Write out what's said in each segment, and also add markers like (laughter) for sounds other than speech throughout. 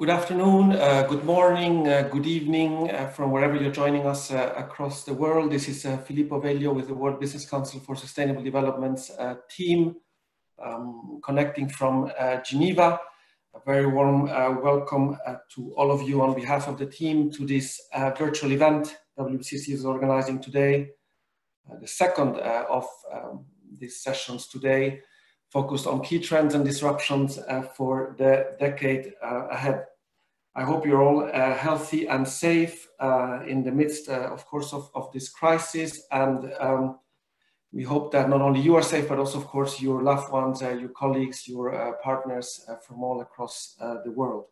Good afternoon, uh, good morning, uh, good evening uh, from wherever you're joining us uh, across the world. This is uh, Filippo Veglio with the World Business Council for Sustainable Development's uh, team, um, connecting from Geneva. A very warm welcome to all of you on behalf of the team to this virtual event WBCSD is organizing today, the second of um, these sessions today focused on key trends and disruptions uh, for the decade uh, ahead. I hope you're all uh, healthy and safe uh, in the midst, uh, of course, of, of this crisis. And um, we hope that not only you are safe, but also, of course, your loved ones, uh, your colleagues, your partners from all across the world.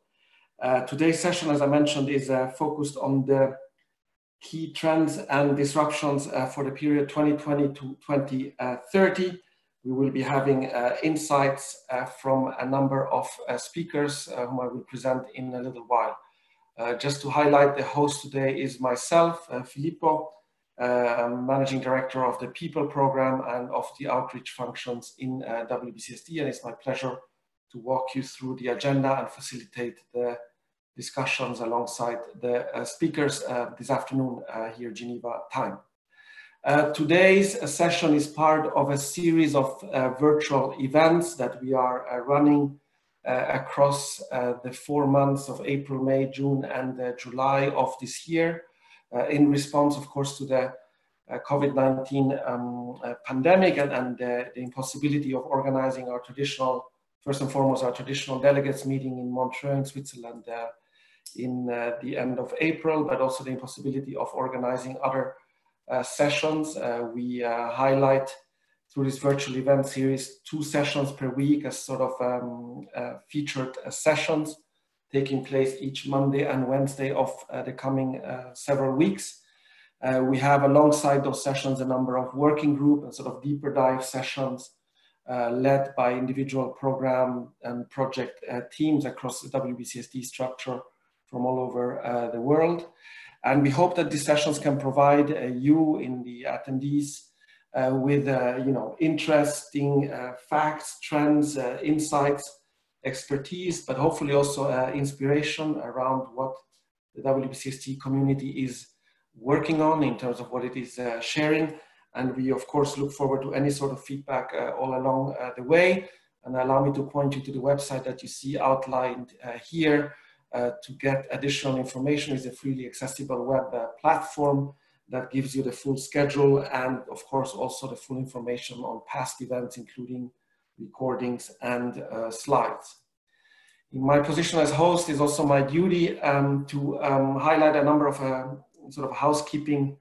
today's session, as I mentioned, is focused on the key trends and disruptions for the period 2020 to 2030 we will be having uh, insights uh, from a number of uh, speakers uh, whom I will present in a little while. Uh, just to highlight, the host today is myself, uh, Filippo, Managing Director of the People Program and of the outreach functions in WBCSD, and it's my pleasure to walk you through the agenda and facilitate the discussions alongside the speakers this afternoon here Geneva time. Uh, today's session is part of a series of uh, virtual events that we are uh, running uh, across uh, the four months of April, May, June, and July of this year in response, of course, to the COVID-19 um, pandemic and, and the impossibility of organizing our traditional, first and foremost, our traditional delegates meeting in Montreux in Switzerland in the end of April, but also the impossibility of organizing other uh, sessions. Uh, we uh, highlight through this virtual event series two sessions per week as sort of um, featured sessions taking place each Monday and Wednesday of the coming several weeks. Uh, we have alongside those sessions a number of working group and sort of deeper dive sessions uh, led by individual program and project uh, teams across the WBCSD structure from all over the world. And we hope that these sessions can provide uh, you in the attendees uh, with uh, you know, interesting uh, facts, trends, uh, insights, expertise, but hopefully also uh, inspiration around what the WBCSD community is working on in terms of what it is sharing. And we of course look forward to any sort of feedback all along the way. And allow me to point you to the website that you see outlined here, uh, to get additional information is a freely accessible web uh, platform that gives you the full schedule and of course also the full information on past events including recordings and uh, slides. In my position as host is also my duty um, to um, highlight a number of uh, sort of housekeeping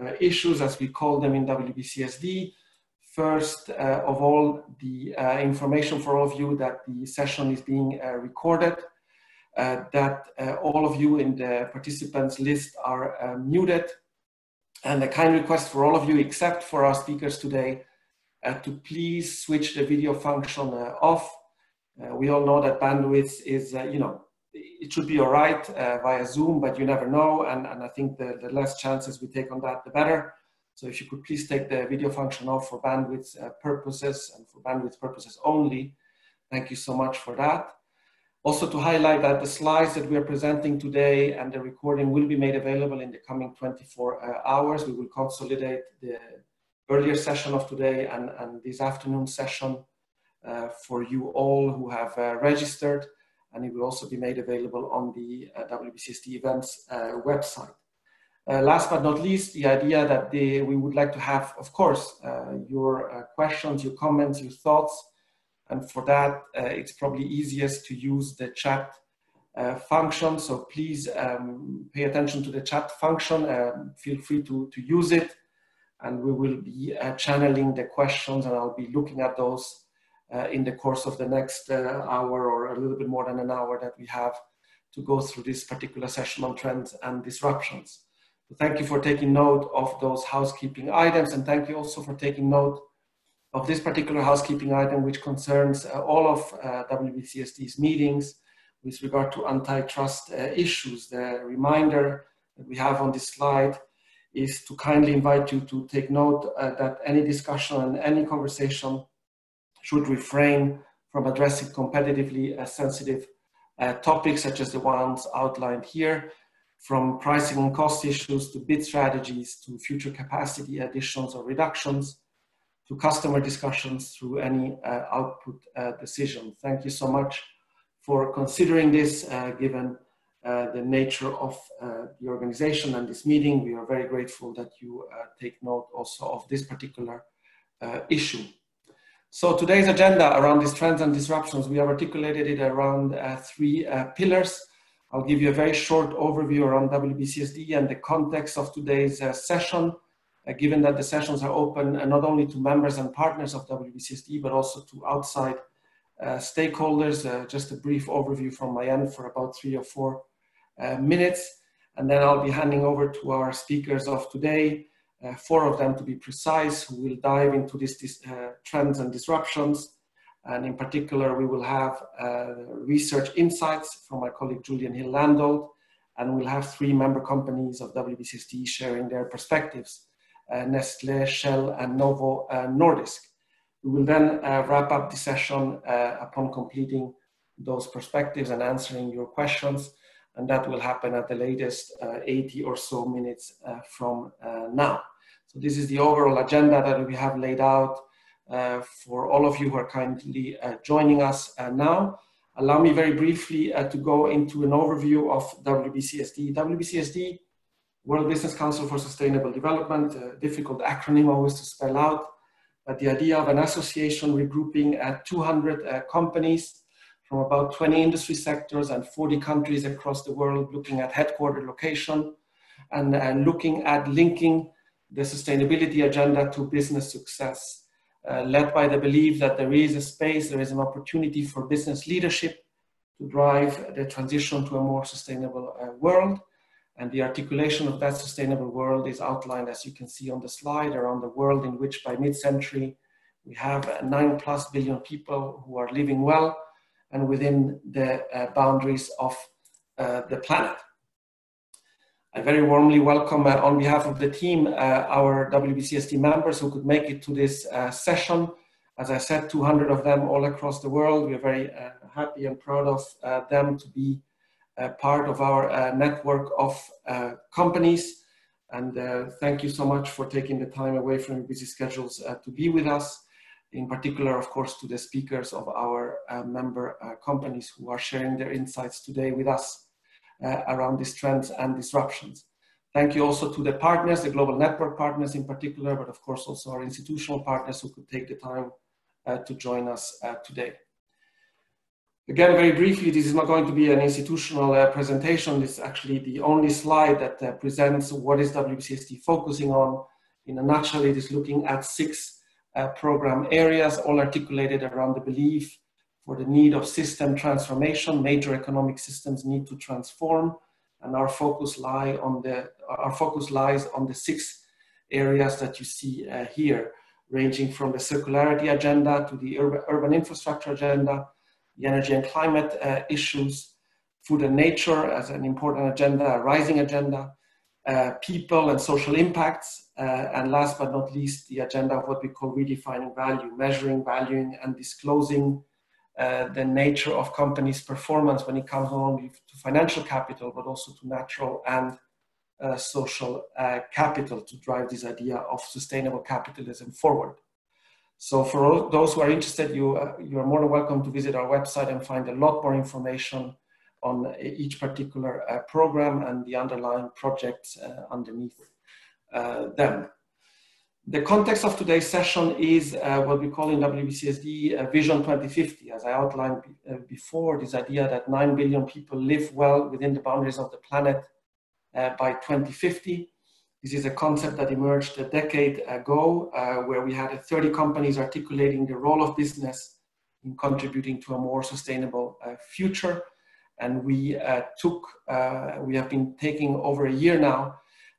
uh, issues as we call them in WBCSD. First uh, of all, the information for all of you that the session is being recorded uh, that uh, all of you in the participants list are uh, muted. And a kind request for all of you, except for our speakers today, to please switch the video function off. we all know that bandwidth is, you know, it should be all right uh, via Zoom, but you never know. And, and I think the, the less chances we take on that, the better. So if you could please take the video function off for bandwidth uh, purposes and for bandwidth purposes only. Thank you so much for that. Also to highlight that the slides that we are presenting today and the recording will be made available in the coming 24 uh, hours. We will consolidate the earlier session of today and, and this afternoon session uh, for you all who have uh, registered and it will also be made available on the uh, WBCSD events uh, website. Uh, last but not least, the idea that we would like to have, of course, your questions, your comments, your thoughts, and for that, uh, it's probably easiest to use the chat uh, function. So please um, pay attention to the chat function. Um, feel free to, to use it. And we will be uh, channeling the questions and I'll be looking at those in the course of the next hour or a little bit more than an hour that we have to go through this particular session on trends and disruptions. So thank you for taking note of those housekeeping items and thank you also for taking note of this particular housekeeping item, which concerns uh, all of uh, WBCSD's meetings with regard to antitrust uh, issues. The reminder that we have on this slide is to kindly invite you to take note uh, that any discussion and any conversation should refrain from addressing competitively sensitive uh, topics such as the ones outlined here, from pricing and cost issues to bid strategies to future capacity additions or reductions to customer discussions through any uh, output uh, decision. Thank you so much for considering this, uh, given uh, the nature of uh, the organization and this meeting. We are very grateful that you take note also of this particular issue. So today's agenda around these trends and disruptions, we have articulated it around three pillars. I'll give you a very short overview around WBCSD and the context of today's session, uh, given that the sessions are open uh, not only to members and partners of WBCSD, but also to outside uh, stakeholders. Uh, just a brief overview from my end for about three or four uh, minutes. And then I'll be handing over to our speakers of today, four of them to be precise, who will dive into these trends and disruptions and in particular, we will have uh, research insights from my colleague Julian Hill Landolt, and we'll have three member companies of WBCSD sharing their perspectives, uh, Nestle, Shell, and Novo uh, Nordisk. We will then uh, wrap up the session uh, upon completing those perspectives and answering your questions, and that will happen at the latest uh, 80 or so minutes from now. So this is the overall agenda that we have laid out uh, for all of you who are kindly uh, joining us uh, now. Allow me very briefly to go into an overview of WBCSD. WBCSD, World Business Council for Sustainable Development, a difficult acronym always to spell out, but the idea of an association regrouping at 200 uh, companies from about 20 industry sectors and 40 countries across the world, looking at headquarter location and, and looking at linking the sustainability agenda to business success uh, led by the belief that there is a space, there is an opportunity for business leadership to drive the transition to a more sustainable uh, world. And the articulation of that sustainable world is outlined, as you can see on the slide, around the world in which by mid-century we have nine plus billion people who are living well and within the uh, boundaries of uh, the planet. I very warmly welcome uh, on behalf of the team uh, our WBCSD members who could make it to this uh, session. As I said, 200 of them all across the world. We are very uh, happy and proud of them to be part of our network of companies. And thank you so much for taking the time away from your busy schedules to be with us. In particular, of course, to the speakers of our member companies who are sharing their insights today with us uh, around these trends and disruptions. Thank you also to the partners, the global network partners in particular, but of course also our institutional partners who could take the time uh, to join us uh, today. Again, very briefly, this is not going to be an institutional uh, presentation. This is actually the only slide that uh, presents what is WBCSD focusing on. In a nutshell, it is looking at six uh, program areas, all articulated around the belief for the need of system transformation. Major economic systems need to transform, and our focus lie on the our focus lies on the six areas that you see uh, here, ranging from the circularity agenda to the urban infrastructure agenda, the energy and climate uh, issues, food and nature as an important agenda, a rising agenda, uh, people and social impacts, uh, and last but not least, the agenda of what we call redefining value, measuring, valuing, and disclosing uh, the nature of companies' performance when it comes not only to financial capital, but also to natural and uh, social capital to drive this idea of sustainable capitalism forward. So for those who are interested, you, uh, you are more than welcome to visit our website and find a lot more information on each particular uh, program and the underlying projects underneath them. The context of today's session is uh, what we call in WBCSD uh, Vision 2050. As I outlined uh, before, this idea that 9 billion people live well within the boundaries of the planet uh, by 2050. This is a concept that emerged a decade ago, uh, where we had 30 companies articulating the role of business in contributing to a more sustainable uh, future. And we took, we have been taking over a year now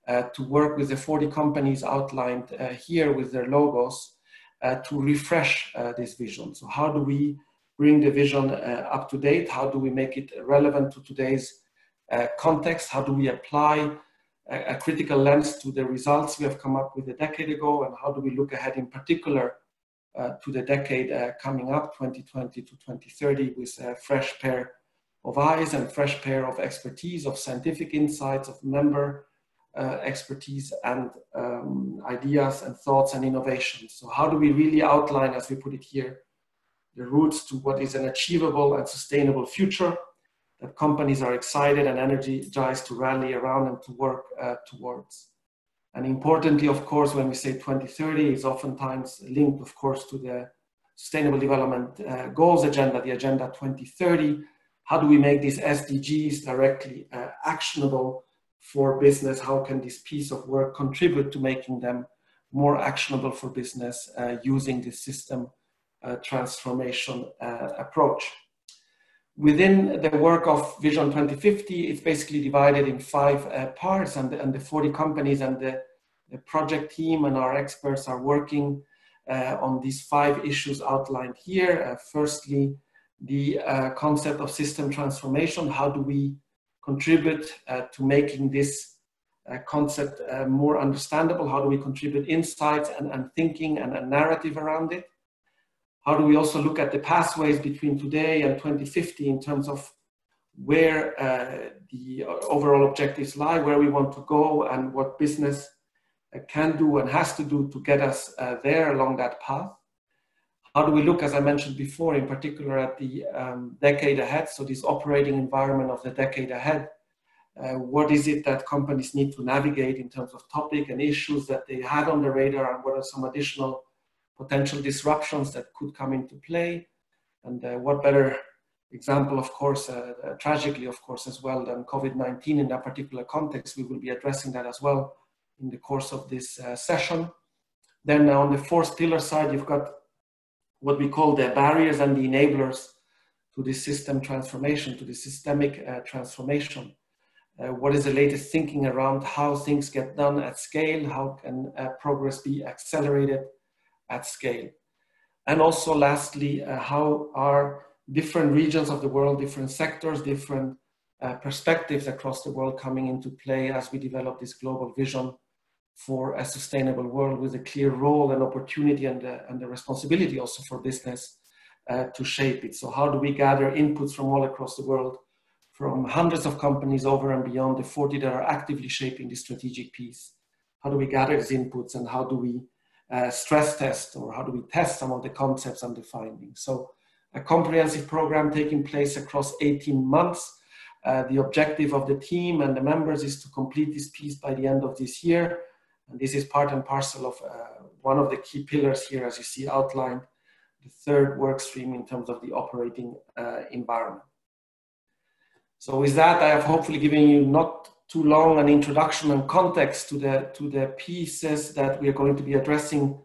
uh, to work with the 40 companies outlined uh, here with their logos uh, to refresh this vision. So how do we bring the vision up to date? How do we make it relevant to today's context? How do we apply a, a critical lens to the results we have come up with a decade ago? And how do we look ahead in particular uh, to the decade uh, coming up, 2020 to 2030, with a fresh pair of eyes and fresh pair of expertise, of scientific insights, of member uh, expertise and um, ideas and thoughts and innovations. So how do we really outline, as we put it here, the routes to what is an achievable and sustainable future that companies are excited and energized to rally around and to work uh, towards. And importantly, of course, when we say 2030, is oftentimes linked, of course, to the Sustainable Development uh, Goals Agenda, the Agenda 2030. How do we make these SDGs directly uh, actionable for business? How can this piece of work contribute to making them more actionable for business uh, using this system uh, transformation uh, approach? Within the work of Vision 2050, it's basically divided in five uh, parts, and, and the 40 companies and the, the project team and our experts are working uh, on these five issues outlined here. Uh, firstly, the uh, concept of system transformation. How do we contribute uh, to making this uh, concept more understandable? How do we contribute insights and, and thinking and a narrative around it? How do we also look at the pathways between today and 2050 in terms of where uh, the overall objectives lie, where we want to go, and what business uh, can do and has to do to get us uh, there along that path? How do we look, as I mentioned before, in particular at the um, decade ahead? So, this operating environment of the decade ahead. Uh, what is it that companies need to navigate in terms of topic and issues that they had on the radar, and what are some additional potential disruptions that could come into play? And uh, what better example, of course, uh, uh tragically, of course, as well, than COVID 19 in that particular context? We will be addressing that as well in the course of this uh, session. Then, on the fourth pillar side, you've got what we call the barriers and the enablers to this system transformation, to the systemic uh, transformation. Uh, what is the latest thinking around how things get done at scale? How can uh, progress be accelerated at scale? And also, lastly, uh, how are different regions of the world, different sectors, different uh, perspectives across the world coming into play as we develop this global vision for a sustainable world with a clear role and opportunity and, uh, and the responsibility also for business uh, to shape it. So how do we gather inputs from all across the world, from hundreds of companies over and beyond the 40 that are actively shaping the strategic piece? How do we gather these inputs and how do we stress test or how do we test some of the concepts and the findings? So a comprehensive program taking place across 18 months. Uh, the objective of the team and the members is to complete this piece by the end of this year and this is part and parcel of uh, one of the key pillars here, as you see outlined, the third work stream in terms of the operating uh, environment. So with that, I have hopefully given you not too long an introduction and context to the, to the pieces that we are going to be addressing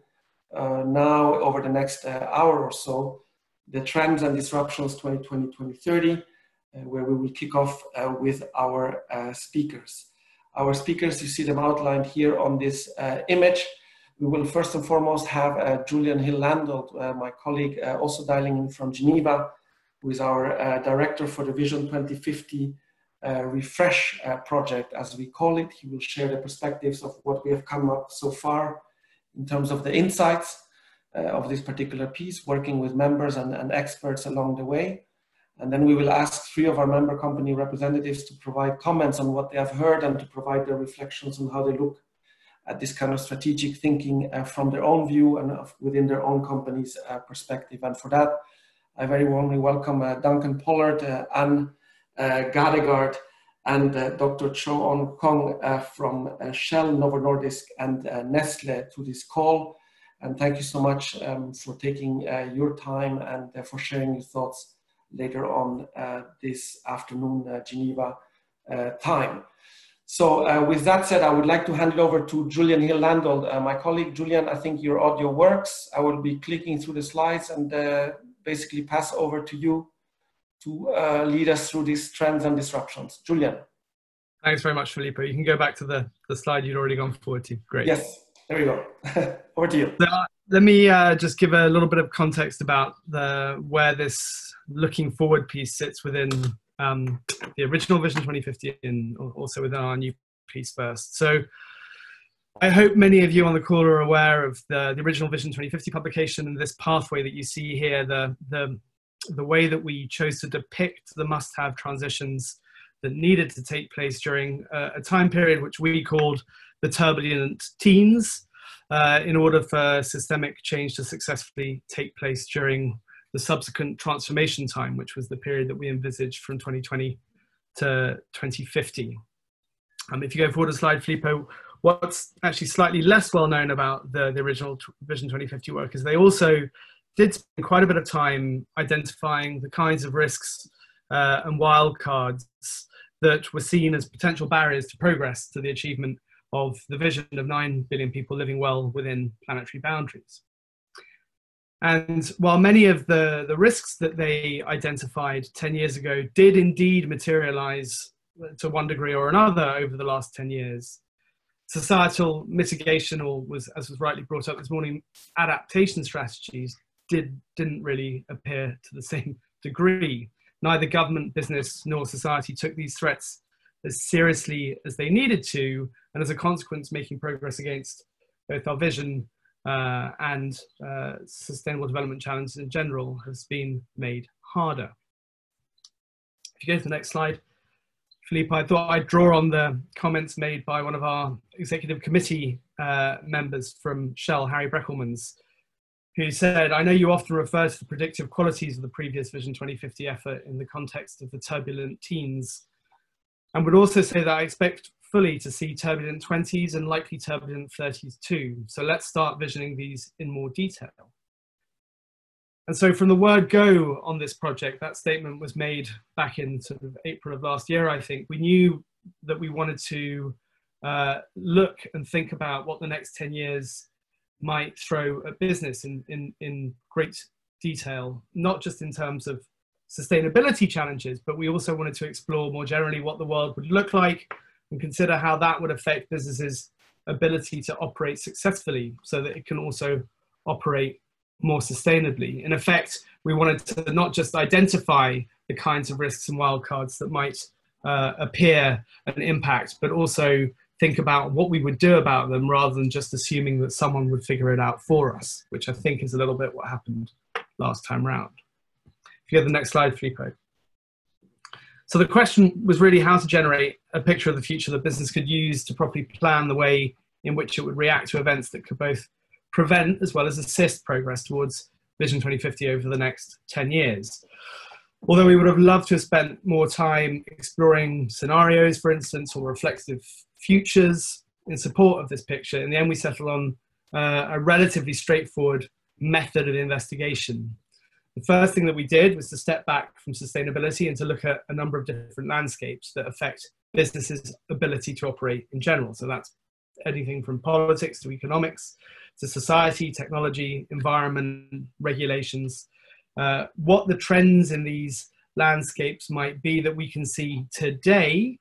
uh, now over the next uh, hour or so, the trends and disruptions 2020-2030, uh, where we will kick off uh, with our speakers our speakers. You see them outlined here on this uh, image. We will first and foremost have uh, Julian Hill Landolt, uh, my colleague, uh, also dialing in from Geneva, who is our uh, director for the Vision 2050 uh, Refresh project, as we call it. He will share the perspectives of what we have come up so far in terms of the insights of this particular piece, working with members and, and experts along the way. And then we will ask three of our member company representatives to provide comments on what they have heard and to provide their reflections on how they look at this kind of strategic thinking uh, from their own view and within their own company's uh, perspective. And for that, I very warmly welcome uh, Duncan Pollard, uh, Anne uh, Gadegaard, and uh, Dr. Cho On Khong from Shell, Novo Nordisk, and Nestle to this call. And thank you so much um, for taking your time and for sharing your thoughts later on uh, this afternoon uh, Geneva uh, time. So with that said, I would like to hand it over to Julian Hill Landolt, my colleague. Julian, I think your audio works. I will be clicking through the slides and basically pass over to you to uh, lead us through these trends and disruptions. Julian. Thanks very much, Filippo. You can go back to the, the slide you'd already gone forward to. Great. Yes, there we go. (laughs) over to you. So, uh, let me uh, just give a little bit of context about the where this looking forward piece sits within um, the original Vision 2050 and also within our new piece first. So I hope many of you on the call are aware of the, the original Vision 2050 publication and this pathway that you see here, the, the the way that we chose to depict the must have transitions that needed to take place during a, a time period which we called the turbulent teens uh, in order for systemic change to successfully take place during the subsequent transformation time, which was the period that we envisaged from 2020 to 2050. Um, if you go forward a slide, Filippo, what's actually slightly less well known about the, the original Vision 2050 work is they also did spend quite a bit of time identifying the kinds of risks uh, and wildcards that were seen as potential barriers to progress to the achievement of the vision of 9 billion people living well within planetary boundaries. And while many of the, the risks that they identified 10 years ago did indeed materialize to one degree or another over the last 10 years, societal mitigation, or was, as was rightly brought up this morning, adaptation strategies did, didn't really appear to the (laughs) same degree. Neither government, business, nor society took these threats as seriously as they needed to, and as a consequence, making progress against both our vision uh, and uh, sustainable development challenges in general has been made harder. If you go to the next slide, Philippe, I thought I'd draw on the comments made by one of our executive committee uh, members from Shell, Harry Brekelmans, who said, I know you often refer to the predictive qualities of the previous Vision 2050 effort in the context of the turbulent teens and would also say that I expect fully to see turbulent 20s and likely turbulent 30s too. So let's start visioning these in more detail. And so from the word go on this project, that statement was made back in sort of April of last year, I think. We knew that we wanted to uh, look and think about what the next 10 years might throw at business in, in, in great detail, not just in terms of sustainability challenges, but we also wanted to explore more generally what the world would look like and consider how that would affect businesses' ability to operate successfully so that it can also operate more sustainably. In effect, we wanted to not just identify the kinds of risks and wildcards that might uh, appear and impact, but also think about what we would do about them rather than just assuming that someone would figure it out for us, which I think is a little bit what happened last time round. If you get the next slide, Filippo. So the question was really how to generate a picture of the future that business could use to properly plan the way in which it would react to events that could both prevent as well as assist progress towards Vision 2050 over the next 10 years. Although we would have loved to have spent more time exploring scenarios, for instance, or reflective futures in support of this picture, in the end we settled on uh, a relatively straightforward method of investigation the first thing that we did was to step back from sustainability and to look at a number of different landscapes that affect businesses' ability to operate in general. So that's anything from politics to economics to society, technology, environment, regulations. Uh, what the trends in these landscapes might be that we can see today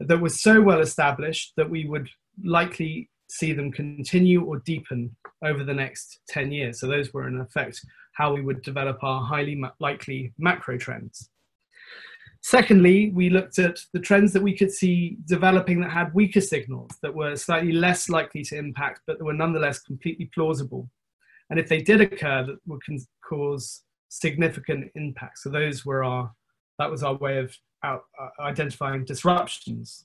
that was so well established that we would likely see them continue or deepen over the next 10 years. So those were in effect how we would develop our highly likely macro trends. Secondly, we looked at the trends that we could see developing that had weaker signals, that were slightly less likely to impact, but that were nonetheless completely plausible. And if they did occur, that would cause significant impact. So those were our, that was our way of out, uh, identifying disruptions.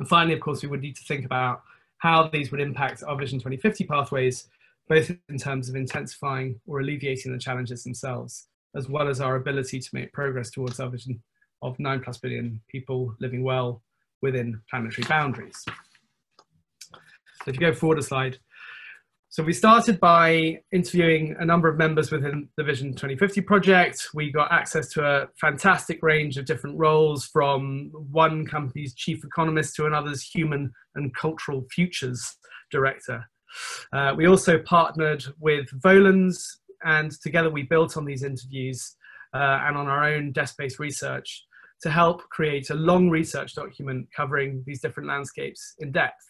And finally, of course, we would need to think about how these would impact our Vision 2050 pathways both in terms of intensifying or alleviating the challenges themselves, as well as our ability to make progress towards our vision of 9 plus billion people living well within planetary boundaries. So if you go forward a slide. So we started by interviewing a number of members within the Vision 2050 project. We got access to a fantastic range of different roles from one company's chief economist to another's human and cultural futures director. Uh, we also partnered with Volans, and together we built on these interviews uh, and on our own desk-based research to help create a long research document covering these different landscapes in depth.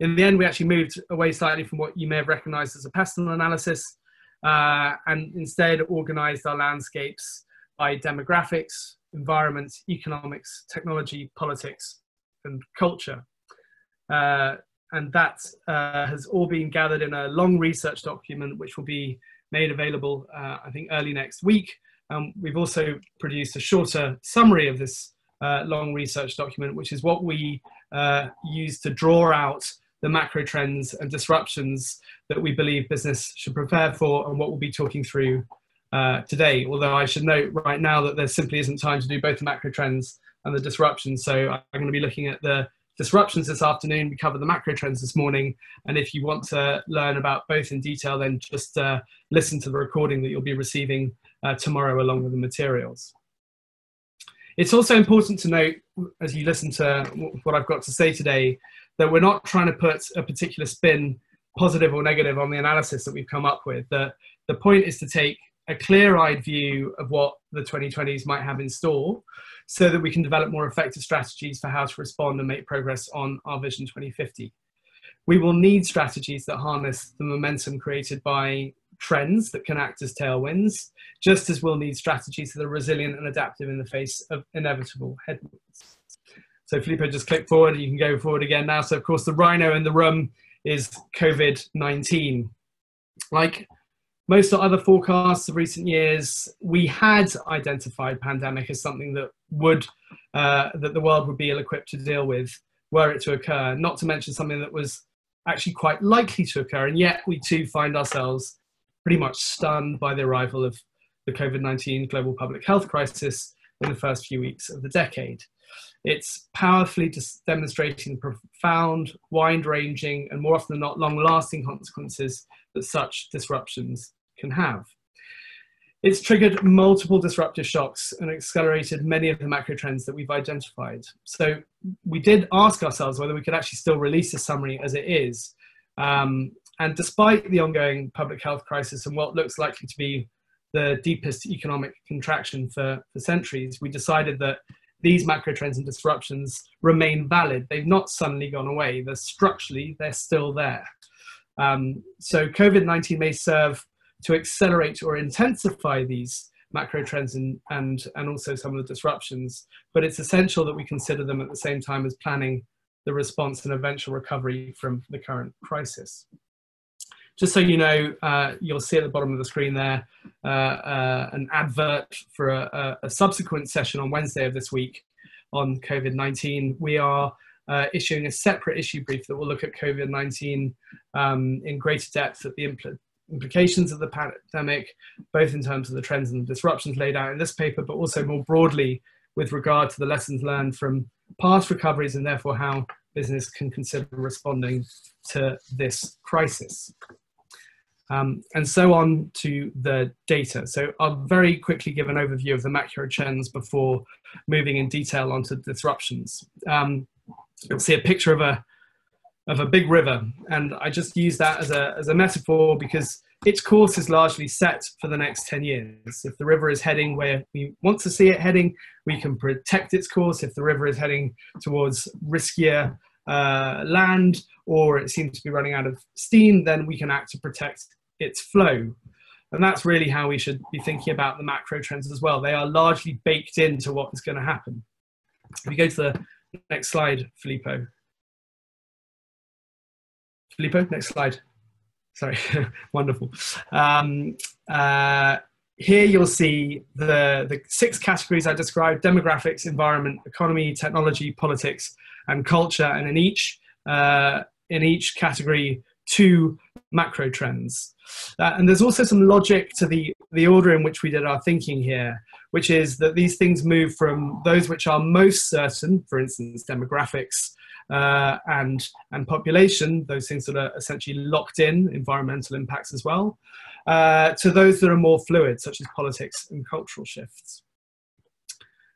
In the end, we actually moved away slightly from what you may have recognized as a pestle analysis uh, and instead organized our landscapes by demographics, environment, economics, technology, politics, and culture. Uh, and that uh, has all been gathered in a long research document which will be made available uh, i think early next week Um, we've also produced a shorter summary of this uh, long research document, which is what we uh, use to draw out the macro trends and disruptions that we believe business should prepare for and what we'll be talking through uh, today. Although I should note right now that there simply isn't time to do both the macro trends and the disruptions. So I'm going to be looking at the disruptions this afternoon. We covered the macro trends this morning. And if you want to learn about both in detail, then just uh, listen to the recording that you'll be receiving uh, tomorrow along with the materials. It's also important to note, as you listen to what I've got to say today, that we're not trying to put a particular spin, positive or negative, on the analysis that we've come up with. The, the point is to take a clear-eyed view of what the 2020s might have in store so that we can develop more effective strategies for how to respond and make progress on our Vision 2050. We will need strategies that harness the momentum created by trends that can act as tailwinds, just as we'll need strategies that are resilient and adaptive in the face of inevitable headwinds. So Filippo, just click forward. You can go forward again now. So of course the rhino in the room is COVID-19. Like most other forecasts of recent years, we had identified pandemic as something that would uh, that the world would be ill-equipped to deal with were it to occur. Not to mention something that was actually quite likely to occur, and yet we too find ourselves pretty much stunned by the arrival of the COVID-19 global public health crisis in the first few weeks of the decade. It's powerfully demonstrating profound, wide-ranging, and more often than not, long-lasting consequences that such disruptions can have. It's triggered multiple disruptive shocks and accelerated many of the macro trends that we've identified. So we did ask ourselves whether we could actually still release the summary as it is. Um, and despite the ongoing public health crisis and what looks likely to be the deepest economic contraction for, for centuries, we decided that these macro trends and disruptions remain valid. They've not suddenly gone away. They're structurally, they're still there. Um, so COVID-19 may serve to accelerate or intensify these macro trends and, and, and also some of the disruptions, but it's essential that we consider them at the same time as planning the response and eventual recovery from the current crisis. Just so you know, uh, you'll see at the bottom of the screen there uh, uh, an advert for a, a, subsequent session on Wednesday of this week on COVID-19. We are uh, issuing a separate issue brief that will look at COVID-19 um, in greater depth at the impl implications of the pandemic, both in terms of the trends and the disruptions laid out in this paper, but also more broadly with regard to the lessons learned from past recoveries and therefore how business can consider responding to this crisis. Um, and so on to the data. So I'll very quickly give an overview of the macro trends before moving in detail onto disruptions. Um, you'll see a picture of a of a big river. And I just use that as a, as a metaphor because its course is largely set for the next 10 years. If the river is heading where we want to see it heading, we can protect its course. If the river is heading towards riskier uh, land or it seems to be running out of steam, then we can act to protect its flow. And that's really how we should be thinking about the macro trends as well. They are largely baked into what is going to happen. If we go to the next slide, Filippo. Filippo, next slide. Sorry, (laughs) wonderful. Um, uh, here you'll see the, the six categories I described, demographics, environment, economy, technology, politics, and culture. And in each, uh, in each category, two macro trends. Uh, and there's also some logic to the, the order in which we did our thinking here, which is that these things move from those which are most certain, for instance, demographics, uh, and, and population, those things that are essentially locked in, environmental impacts as well, uh, to those that are more fluid, such as politics and cultural shifts.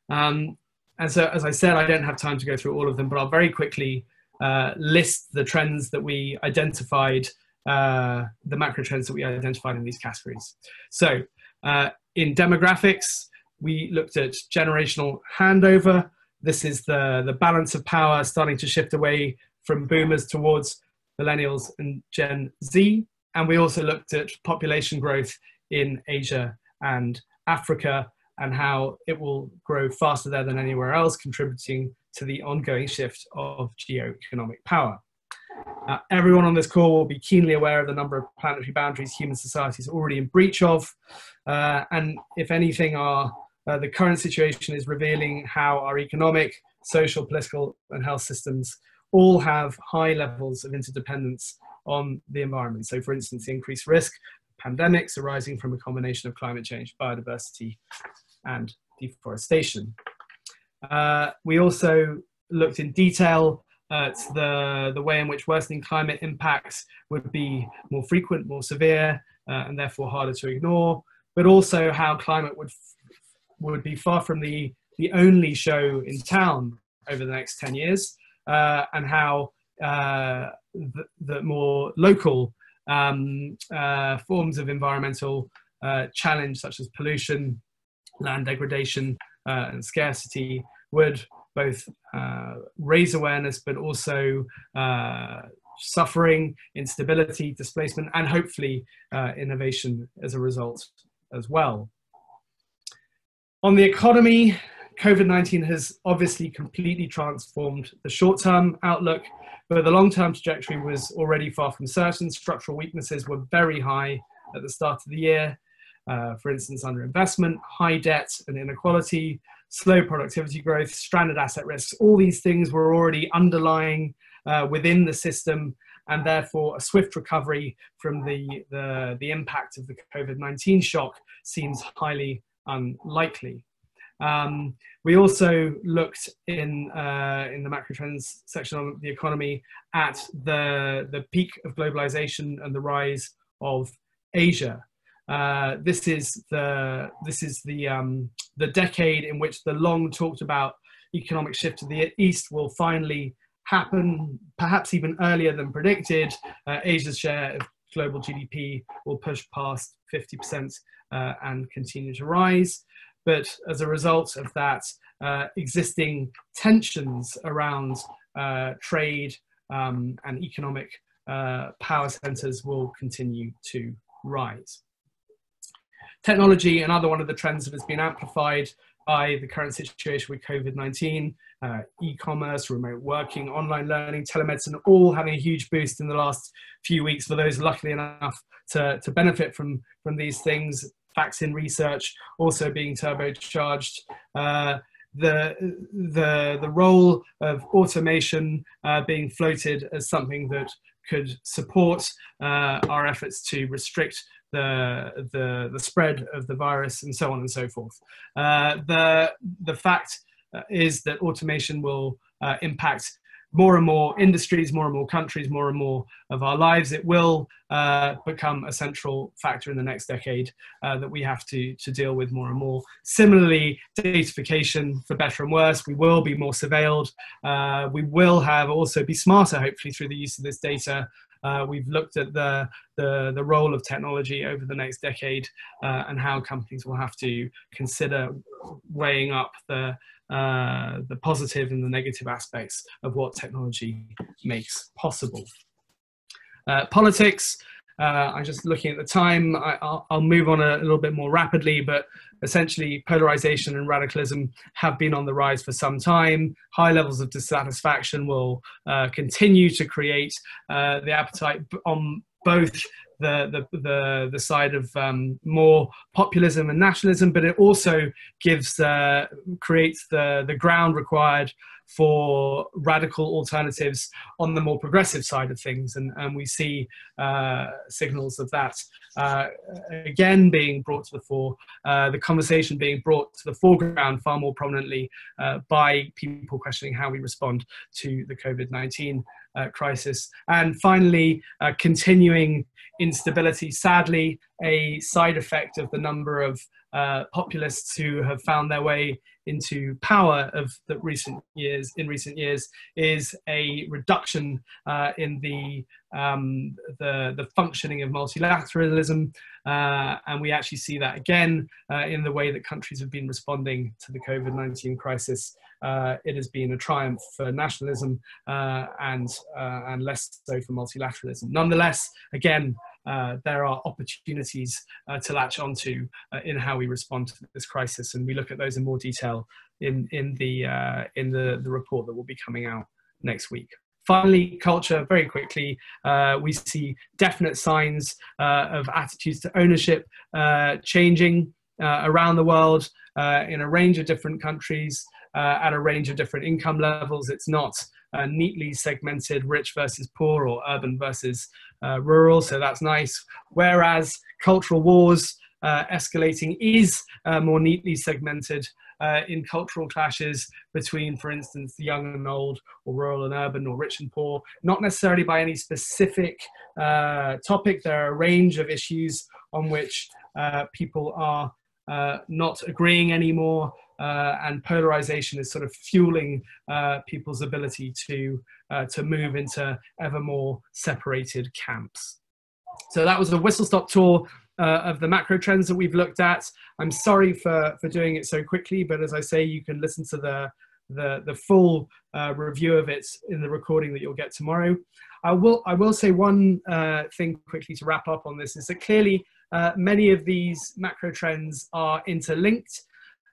Um, and so, as I said, I don't have time to go through all of them, but I'll very quickly uh, list the trends that we identified, uh, the macro trends that we identified in these categories. So, uh, in demographics, we looked at generational handover, this is the, the balance of power starting to shift away from boomers towards millennials and Gen Z. And we also looked at population growth in Asia and Africa and how it will grow faster there than anywhere else, contributing to the ongoing shift of geoeconomic power. Uh, everyone on this call will be keenly aware of the number of planetary boundaries human society is already in breach of. Uh, and if anything, our, uh, the current situation is revealing how our economic, social, political, and health systems all have high levels of interdependence on the environment. So, for instance, the increased risk pandemics arising from a combination of climate change, biodiversity, and deforestation. Uh, we also looked in detail at the, the way in which worsening climate impacts would be more frequent, more severe, uh, and therefore harder to ignore, but also how climate would, would be far from the, the only show in town over the next 10 years, uh, and how uh, the, the, more local um, uh, forms of environmental uh, challenge, such as pollution, land degradation, and scarcity, would both uh, raise awareness but also uh, suffering, instability, displacement, and hopefully uh, innovation as a result as well. On the economy, COVID 19 has obviously completely transformed the short term outlook, but the long term trajectory was already far from certain. Structural weaknesses were very high at the start of the year. Uh, for instance, underinvestment, high debt and inequality, slow productivity growth, stranded asset risks, all these things were already underlying uh, within the system and therefore a swift recovery from the, the, the impact of the COVID-19 shock seems highly unlikely. Um, we also looked in, uh, in the macro trends section on the economy at the, the peak of globalization and the rise of Asia. Uh, this is the this is the um, the decade in which the long talked about economic shift to the east will finally happen, perhaps even earlier than predicted. Uh, Asia's share of global GDP will push past 50% uh, and continue to rise. But as a result of that, uh, existing tensions around uh, trade um, and economic power centers will continue to rise. Technology, another one of the trends that has been amplified by the current situation with COVID 19, uh, e commerce, remote working, online learning, telemedicine, all having a huge boost in the last few weeks for those luckily enough to, to benefit from, from these things. Vaccine research also being turbocharged. Uh, the the the role of automation uh, being floated as something that could support uh, our efforts to restrict the, the, the spread of the virus and so on and so forth. Uh, the, the fact uh, is that automation will uh, impact more and more industries, more and more countries, more and more of our lives. It will uh, become a central factor in the next decade uh, that we have to, to deal with more and more. Similarly, datafication for better and worse. We will be more surveilled. Uh, we will have also be smarter, hopefully, through the use of this data uh, we've looked at the, the, the, role of technology over the next decade uh, and how companies will have to consider weighing up the, uh, the positive and the negative aspects of what technology makes possible. Uh, politics, uh, I'm just looking at the time. I, will move on a, little bit more rapidly, but essentially, polarization and radicalism have been on the rise for some time. High levels of dissatisfaction will uh, continue to create uh, the appetite on both the, the, the, the side of um, more populism and nationalism, but it also gives, uh, creates the, the ground required for radical alternatives on the more progressive side of things. And, and we see uh, signals of that uh, again being brought to the fore, uh, the conversation being brought to the foreground far more prominently uh, by people questioning how we respond to the COVID 19 uh, crisis. And finally, uh, continuing instability, sadly, a side effect of the number of uh, populists who have found their way into power of the recent years in recent years is a reduction uh, in the, um, the the functioning of multilateralism, uh, and we actually see that again uh, in the way that countries have been responding to the COVID nineteen crisis. Uh, it has been a triumph for nationalism uh, and and less so for multilateralism. Nonetheless, again, uh, there are opportunities uh, to latch onto uh, in how we respond to this crisis, and we look at those in more detail in in the uh, in the the report that will be coming out next week. finally, culture, very quickly, uh, we see definite signs uh, of attitudes to ownership uh, changing uh, around the world uh, in a range of different countries at a range of different income levels. It's not neatly segmented rich versus poor or urban versus rural, so that's nice. Whereas cultural wars, uh, escalating is uh, more neatly segmented uh, in cultural clashes between, for instance, the young and old, or rural and urban, or rich and poor, not necessarily by any specific uh, topic. There are a range of issues on which uh, people are uh, not agreeing anymore. and polarization is sort of fueling people's ability to to move into ever more separated camps. So that was a whistle stop tour uh, of the macro trends that we've looked at. I'm sorry for, for doing it so quickly, but as I say, you can listen to the, the, the full uh, review of it in the recording that you'll get tomorrow. I will, I will say one uh, thing quickly to wrap up on this is that clearly uh, many of these macro trends are interlinked.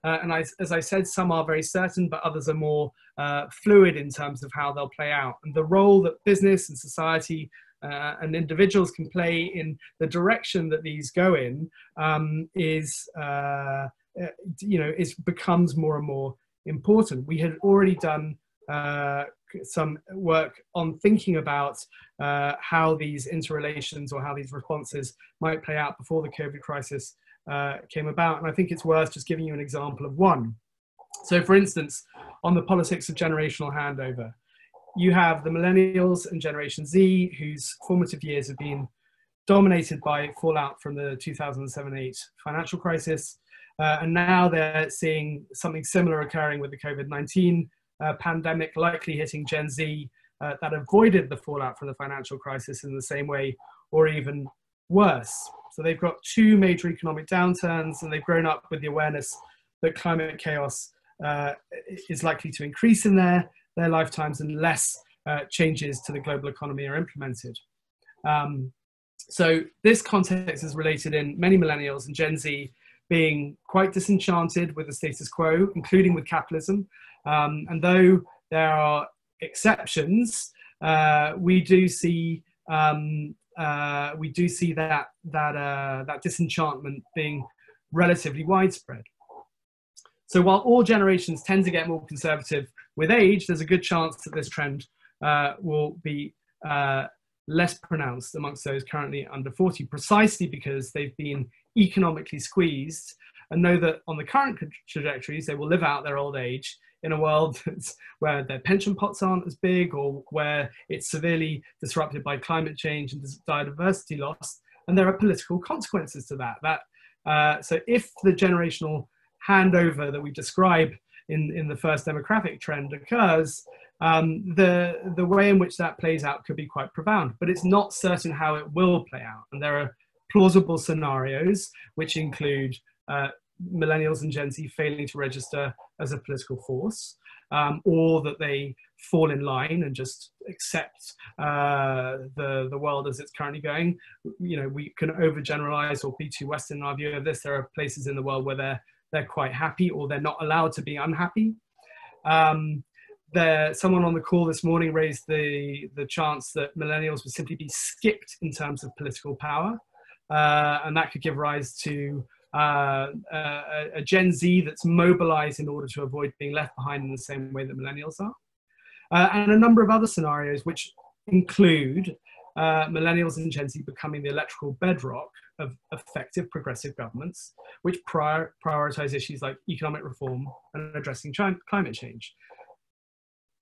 Uh, and I, as I said, some are very certain, but others are more uh, fluid in terms of how they'll play out. And the role that business and society uh, and individuals can play in the direction that these go in um, is uh, uh, you know is becomes more and more important. We had already done uh, some work on thinking about uh, how these interrelations or how these responses might play out before the COVID crisis uh, came about, and I think it's worth just giving you an example of one. So, for instance, on the politics of generational handover you have the millennials and Generation Z, whose formative years have been dominated by fallout from the 2007-8 financial crisis. Uh, and now they're seeing something similar occurring with the COVID-19 uh, pandemic, likely hitting Gen Z uh, that avoided the fallout from the financial crisis in the same way or even worse. So they've got two major economic downturns and they've grown up with the awareness that climate chaos uh, is likely to increase in there their lifetimes unless uh, changes to the global economy are implemented. Um, so this context is related in many millennials and Gen Z being quite disenchanted with the status quo, including with capitalism. Um, and though there are exceptions, uh, we do see um, uh, we do see that that uh, that disenchantment being relatively widespread. So while all generations tend to get more conservative with age, there's a good chance that this trend uh, will be uh, less pronounced amongst those currently under 40, precisely because they've been economically squeezed and know that on the current trajectories, they will live out their old age in a world (laughs) where their pension pots aren't as big or where it's severely disrupted by climate change and biodiversity loss. And there are political consequences to that. that uh, so if the generational handover that we describe in, in the first demographic trend occurs, um, the, the way in which that plays out could be quite profound, but it's not certain how it will play out. And there are plausible scenarios, which include uh, millennials and Gen Z failing to register as a political force, um, or that they fall in line and just accept uh, the the world as it's currently going. You know, we can overgeneralize or be too Western in our view of this. There are places in the world where they're they're quite happy or they're not allowed to be unhappy. Um, there, someone on the call this morning raised the, the chance that millennials would simply be skipped in terms of political power. Uh, and that could give rise to uh, a, Gen Z that's mobilized in order to avoid being left behind in the same way that millennials are. Uh, and a number of other scenarios, which include uh, millennials and Gen Z becoming the electrical bedrock of effective progressive governments, which prior, prioritize issues like economic reform and addressing climate change.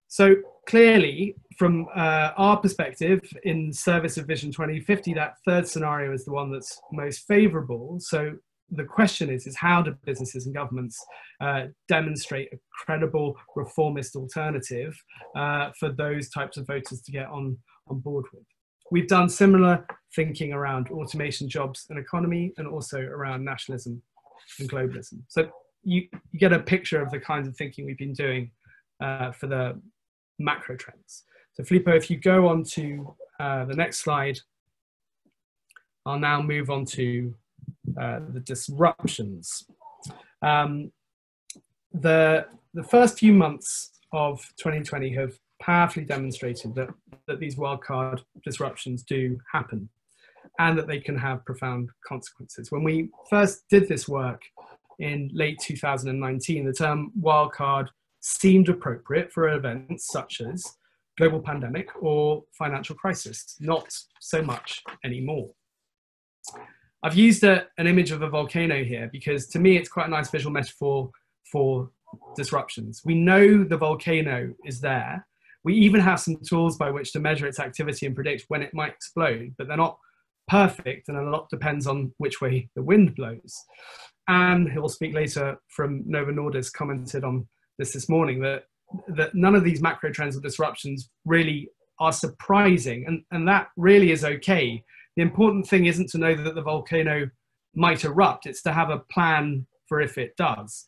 So clearly, from uh, our perspective, in service of Vision 2050, that third scenario is the one that's most favorable. So the question is, is how do businesses and governments uh, demonstrate a credible reformist alternative uh, for those types of voters to get on, on board with? We've done similar thinking around automation, jobs, and economy, and also around nationalism and globalism. So you, you get a picture of the kinds of thinking we've been doing uh, for the macro trends. So Filippo, if you go on to uh, the next slide, I'll now move on to uh, the disruptions. Um, the, the first few months of 2020 have powerfully demonstrated that, that these wildcard disruptions do happen and that they can have profound consequences. When we first did this work in late 2019, the term wildcard seemed appropriate for events such as global pandemic or financial crisis, not so much anymore. I've used a, an image of a volcano here because to me it's quite a nice visual metaphor for disruptions. We know the volcano is there. We even have some tools by which to measure its activity and predict when it might explode, but they're not perfect and a lot depends on which way the wind blows. Anne, who will speak later from Novo Nordisk, commented on this this morning that, that none of these macro trends or disruptions really are surprising, and, and that really is okay. The important thing isn't to know that the volcano might erupt, it's to have a plan for if it does.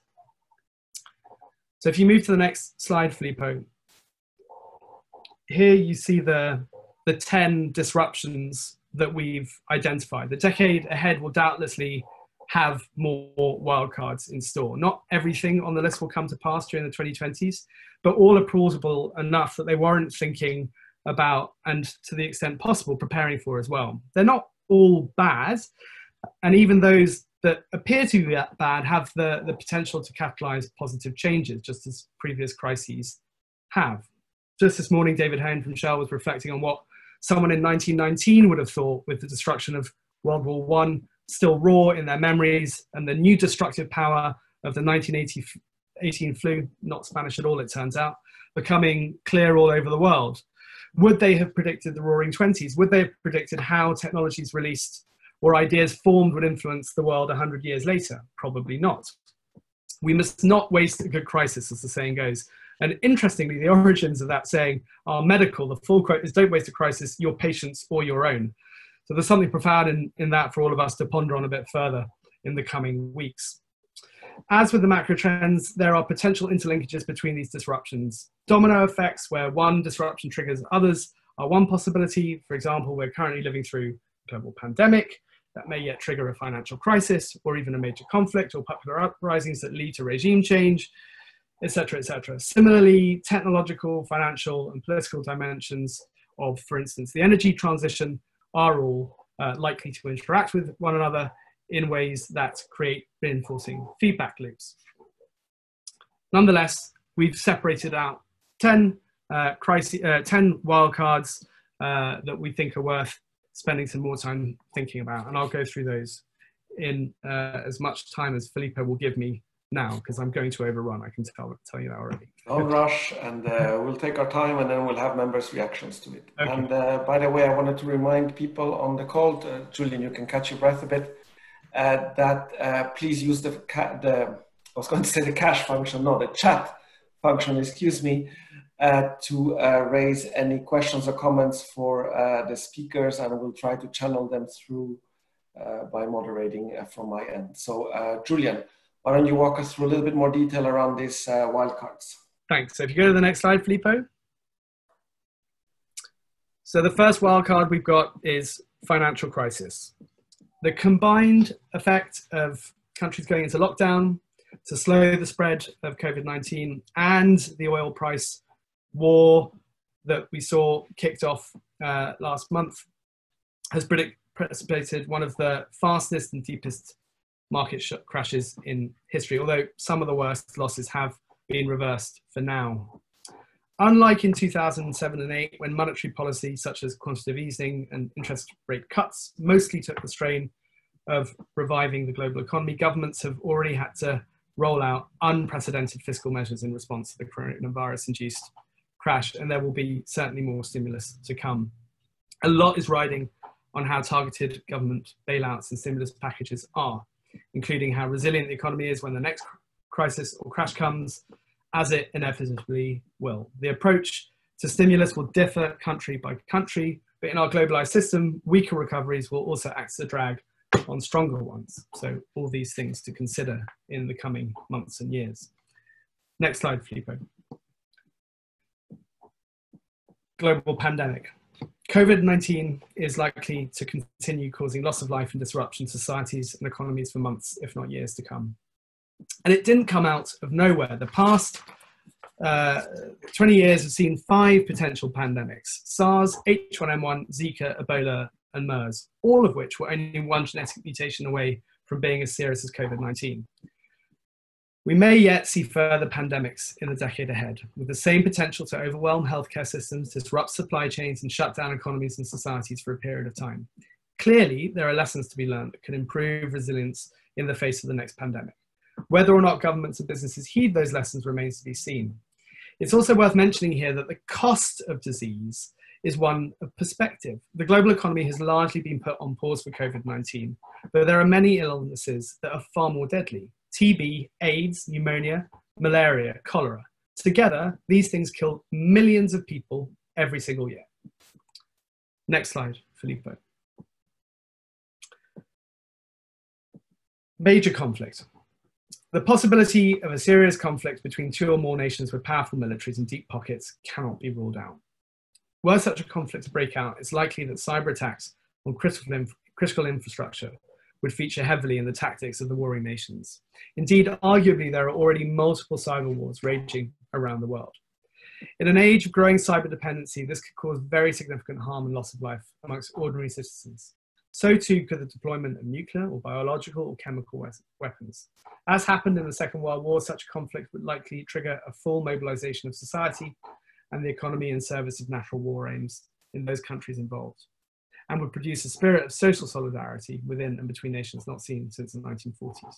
So if you move to the next slide, Filippo, here you see the, the 10 disruptions that we've identified. The decade ahead will doubtlessly have more wildcards in store. Not everything on the list will come to pass during the 2020s, but all are plausible enough that they warrant thinking about and to the extent possible preparing for as well. They're not all bad, and even those that appear to be bad have the, the potential to catalyze positive changes, just as previous crises have. Just this morning, David Hone from Shell was reflecting on what someone in 1919 would have thought with the destruction of World War One still raw in their memories and the new destructive power of the 1918 flu, not Spanish at all, it turns out, becoming clear all over the world. Would they have predicted the roaring 20s? Would they have predicted how technologies released or ideas formed would influence the world 100 years later? Probably not. We must not waste a good crisis, as the saying goes. And interestingly, the origins of that saying are medical. The full quote is don't waste a crisis, your patients or your own. So there's something profound in, in that for all of us to ponder on a bit further in the coming weeks. As with the macro trends, there are potential interlinkages between these disruptions. Domino effects, where one disruption triggers others, are one possibility. For example, we're currently living through a global pandemic that may yet trigger a financial crisis or even a major conflict or popular uprisings that lead to regime change etc., etc. Similarly, technological, financial, and political dimensions of, for instance, the energy transition are all uh, likely to interact with one another in ways that create reinforcing feedback loops. Nonetheless, we've separated out 10, uh, crisis, uh, 10 wildcards uh, that we think are worth spending some more time thinking about. And I'll go through those in uh, as much time as Filippo will give me now because I'm going to overrun. I can tell, tell you that already. No rush, and uh, we'll take our time, and then we'll have members' reactions to it. Okay. And uh, by the way, I wanted to remind people on the call, to, uh, Julian, you can catch your breath a bit, uh, that uh, please use the the I was going to say the cash function, no, the chat function. Excuse me. Uh, to raise any questions or comments for the speakers, and we'll try to channel them through by moderating from my end. So, Julian, why don't you walk us through a little bit more detail around these uh, wildcards? Thanks. So if you go to the next slide, Filippo. So the first wildcard we've got is financial crisis. The combined effect of countries going into lockdown to slow the spread of COVID-19 and the oil price war that we saw kicked off uh, last month has precipitated one of the fastest and deepest market sh- crashes in history, although some of the worst losses have been reversed for now. Unlike in 2007 and 8, when monetary policy such as quantitative easing and interest rate cuts mostly took the strain of reviving the global economy, governments have already had to roll out unprecedented fiscal measures in response to the coronavirus induced crash, and there will be certainly more stimulus to come. A lot is riding on how targeted government bailouts and stimulus packages are including how resilient the economy is when the next crisis or crash comes, as it inevitably will. The approach to stimulus will differ country by country, but in our globalized system, weaker recoveries will also act as a drag on stronger ones. So all these things to consider in the coming months and years. Next slide, Filippo. Global pandemic. COVID 19 is likely to continue causing loss of life and disruption to societies and economies for months, if not years to come. And it didn't come out of nowhere. The past uh, 20 years have seen five potential pandemics SARS, H1N1, Zika, Ebola, and MERS, all of which were only one genetic mutation away from being as serious as COVID 19. We may yet see further pandemics in the decade ahead, with the same potential to overwhelm healthcare systems, disrupt supply chains, and shut down economies and societies for a period of time. Clearly, there are lessons to be learned that can improve resilience in the face of the next pandemic. Whether or not governments and businesses heed those lessons remains to be seen. It's also worth mentioning here that the cost of disease is one of perspective. The global economy has largely been put on pause for COVID 19, but there are many illnesses that are far more deadly TB, AIDS, pneumonia, malaria, cholera. Together, these things kill millions of people every single year. Next slide, Filippo. Major conflict. The possibility of a serious conflict between two or more nations with powerful militaries and deep pockets cannot be ruled out. Were such a conflict to break out, it's likely that cyber attacks on critical, inf- critical infrastructure would feature heavily in the tactics of the warring nations. Indeed, arguably, there are already multiple cyber wars raging around the world. In an age of growing cyber dependency, this could cause very significant harm and loss of life amongst ordinary citizens. So too could the deployment of nuclear or biological or chemical weapons. As happened in the Second World War, such a conflict would likely trigger a full mobilization of society and the economy in service of national war aims in those countries involved and would produce a spirit of social solidarity within and between nations not seen since the 1940s.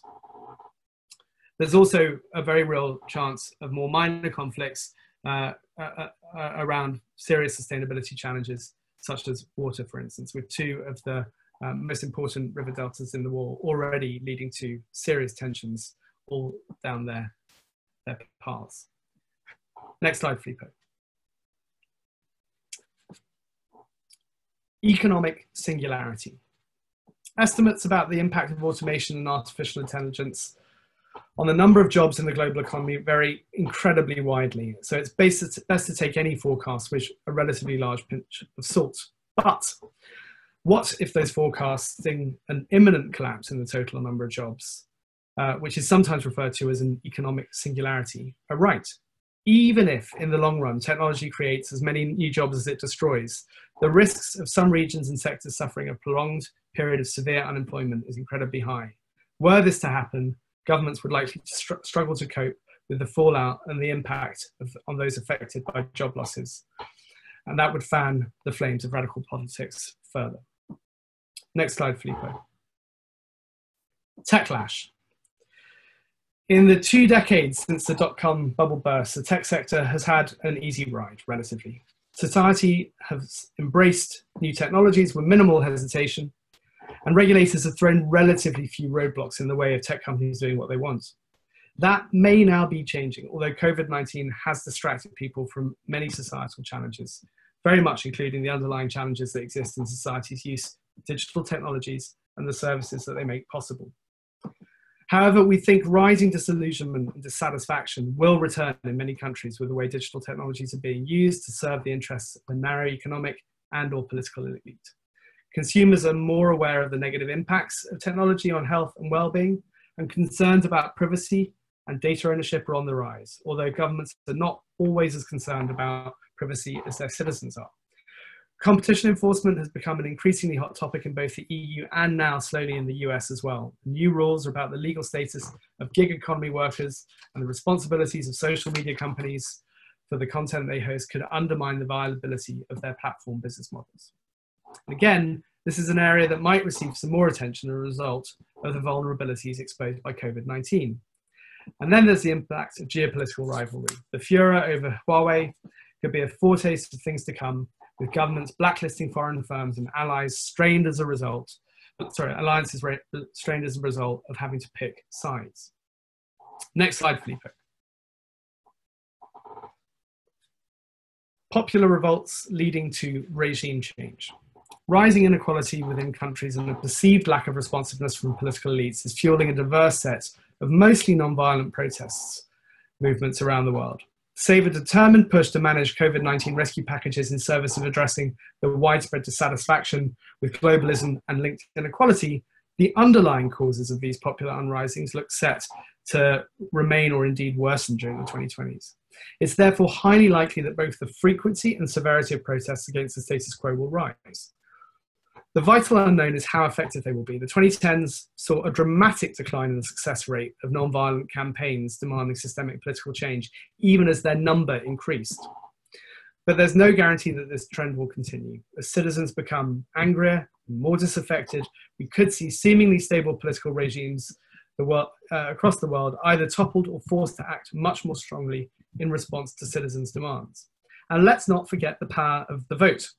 There's also a very real chance of more minor conflicts uh, uh, uh, around serious sustainability challenges, such as water, for instance, with two of the um, most important river deltas in the war already leading to serious tensions all down their, their paths. Next slide, Filippo. economic singularity. Estimates about the impact of automation and artificial intelligence on the number of jobs in the global economy vary incredibly widely. So it's best, best to take any forecast with a relatively large pinch of salt. But what if those forecasting an imminent collapse in the total number of jobs, uh, which is sometimes referred to as an economic singularity, are right? even if in the long run technology creates as many new jobs as it destroys, the risks of some regions and sectors suffering a prolonged period of severe unemployment is incredibly high. Were this to happen, governments would likely str struggle to cope with the fallout and the impact of, on those affected by job losses. And that would fan the flames of radical politics further. Next slide, Filippo. Techlash. In the two decades since the dot com bubble burst, the tech sector has had an easy ride, relatively. Society has embraced new technologies with minimal hesitation, and regulators have thrown relatively few roadblocks in the way of tech companies doing what they want. That may now be changing, although COVID 19 has distracted people from many societal challenges, very much including the underlying challenges that exist in society's use of digital technologies and the services that they make possible. However, we think rising disillusionment and dissatisfaction will return in many countries with the way digital technologies are being used to serve the interests of the narrow economic and or political elite. Consumers are more aware of the negative impacts of technology on health and well-being, and concerns about privacy and data ownership are on the rise, although governments are not always as concerned about privacy as their citizens are. Competition enforcement has become an increasingly hot topic in both the EU and now slowly in the US as well. New rules are about the legal status of gig economy workers and the responsibilities of social media companies for the content they host could undermine the viability of their platform business models. Again, this is an area that might receive some more attention as a result of the vulnerabilities exposed by COVID 19. And then there's the impact of geopolitical rivalry. The furor over Huawei could be a foretaste of things to come with governments blacklisting foreign firms and allies strained as a result, uh, sorry, alliances uh, strained as a result of having to pick sides. Next slide, Filippo. Popular revolts leading to regime change. Rising inequality within countries and a perceived lack of responsiveness from political elites is fueling a diverse set of mostly non-violent protests movements around the world save a determined push to manage COVID 19 rescue packages in service of addressing the widespread dissatisfaction with globalism and linked inequality, the underlying causes of these popular unrisings look set to remain or indeed worsen during the 2020s. It's therefore highly likely that both the frequency and severity of protests against the status quo will rise. The vital unknown is how effective they will be. The 2010s saw a dramatic decline in the success rate of non-violent campaigns demanding systemic political change, even as their number increased. But there's no guarantee that this trend will continue. As citizens become angrier, more disaffected, we could see seemingly stable political regimes the world, uh, across the world either toppled or forced to act much more strongly in response to citizens' demands. And let's not forget the power of the vote.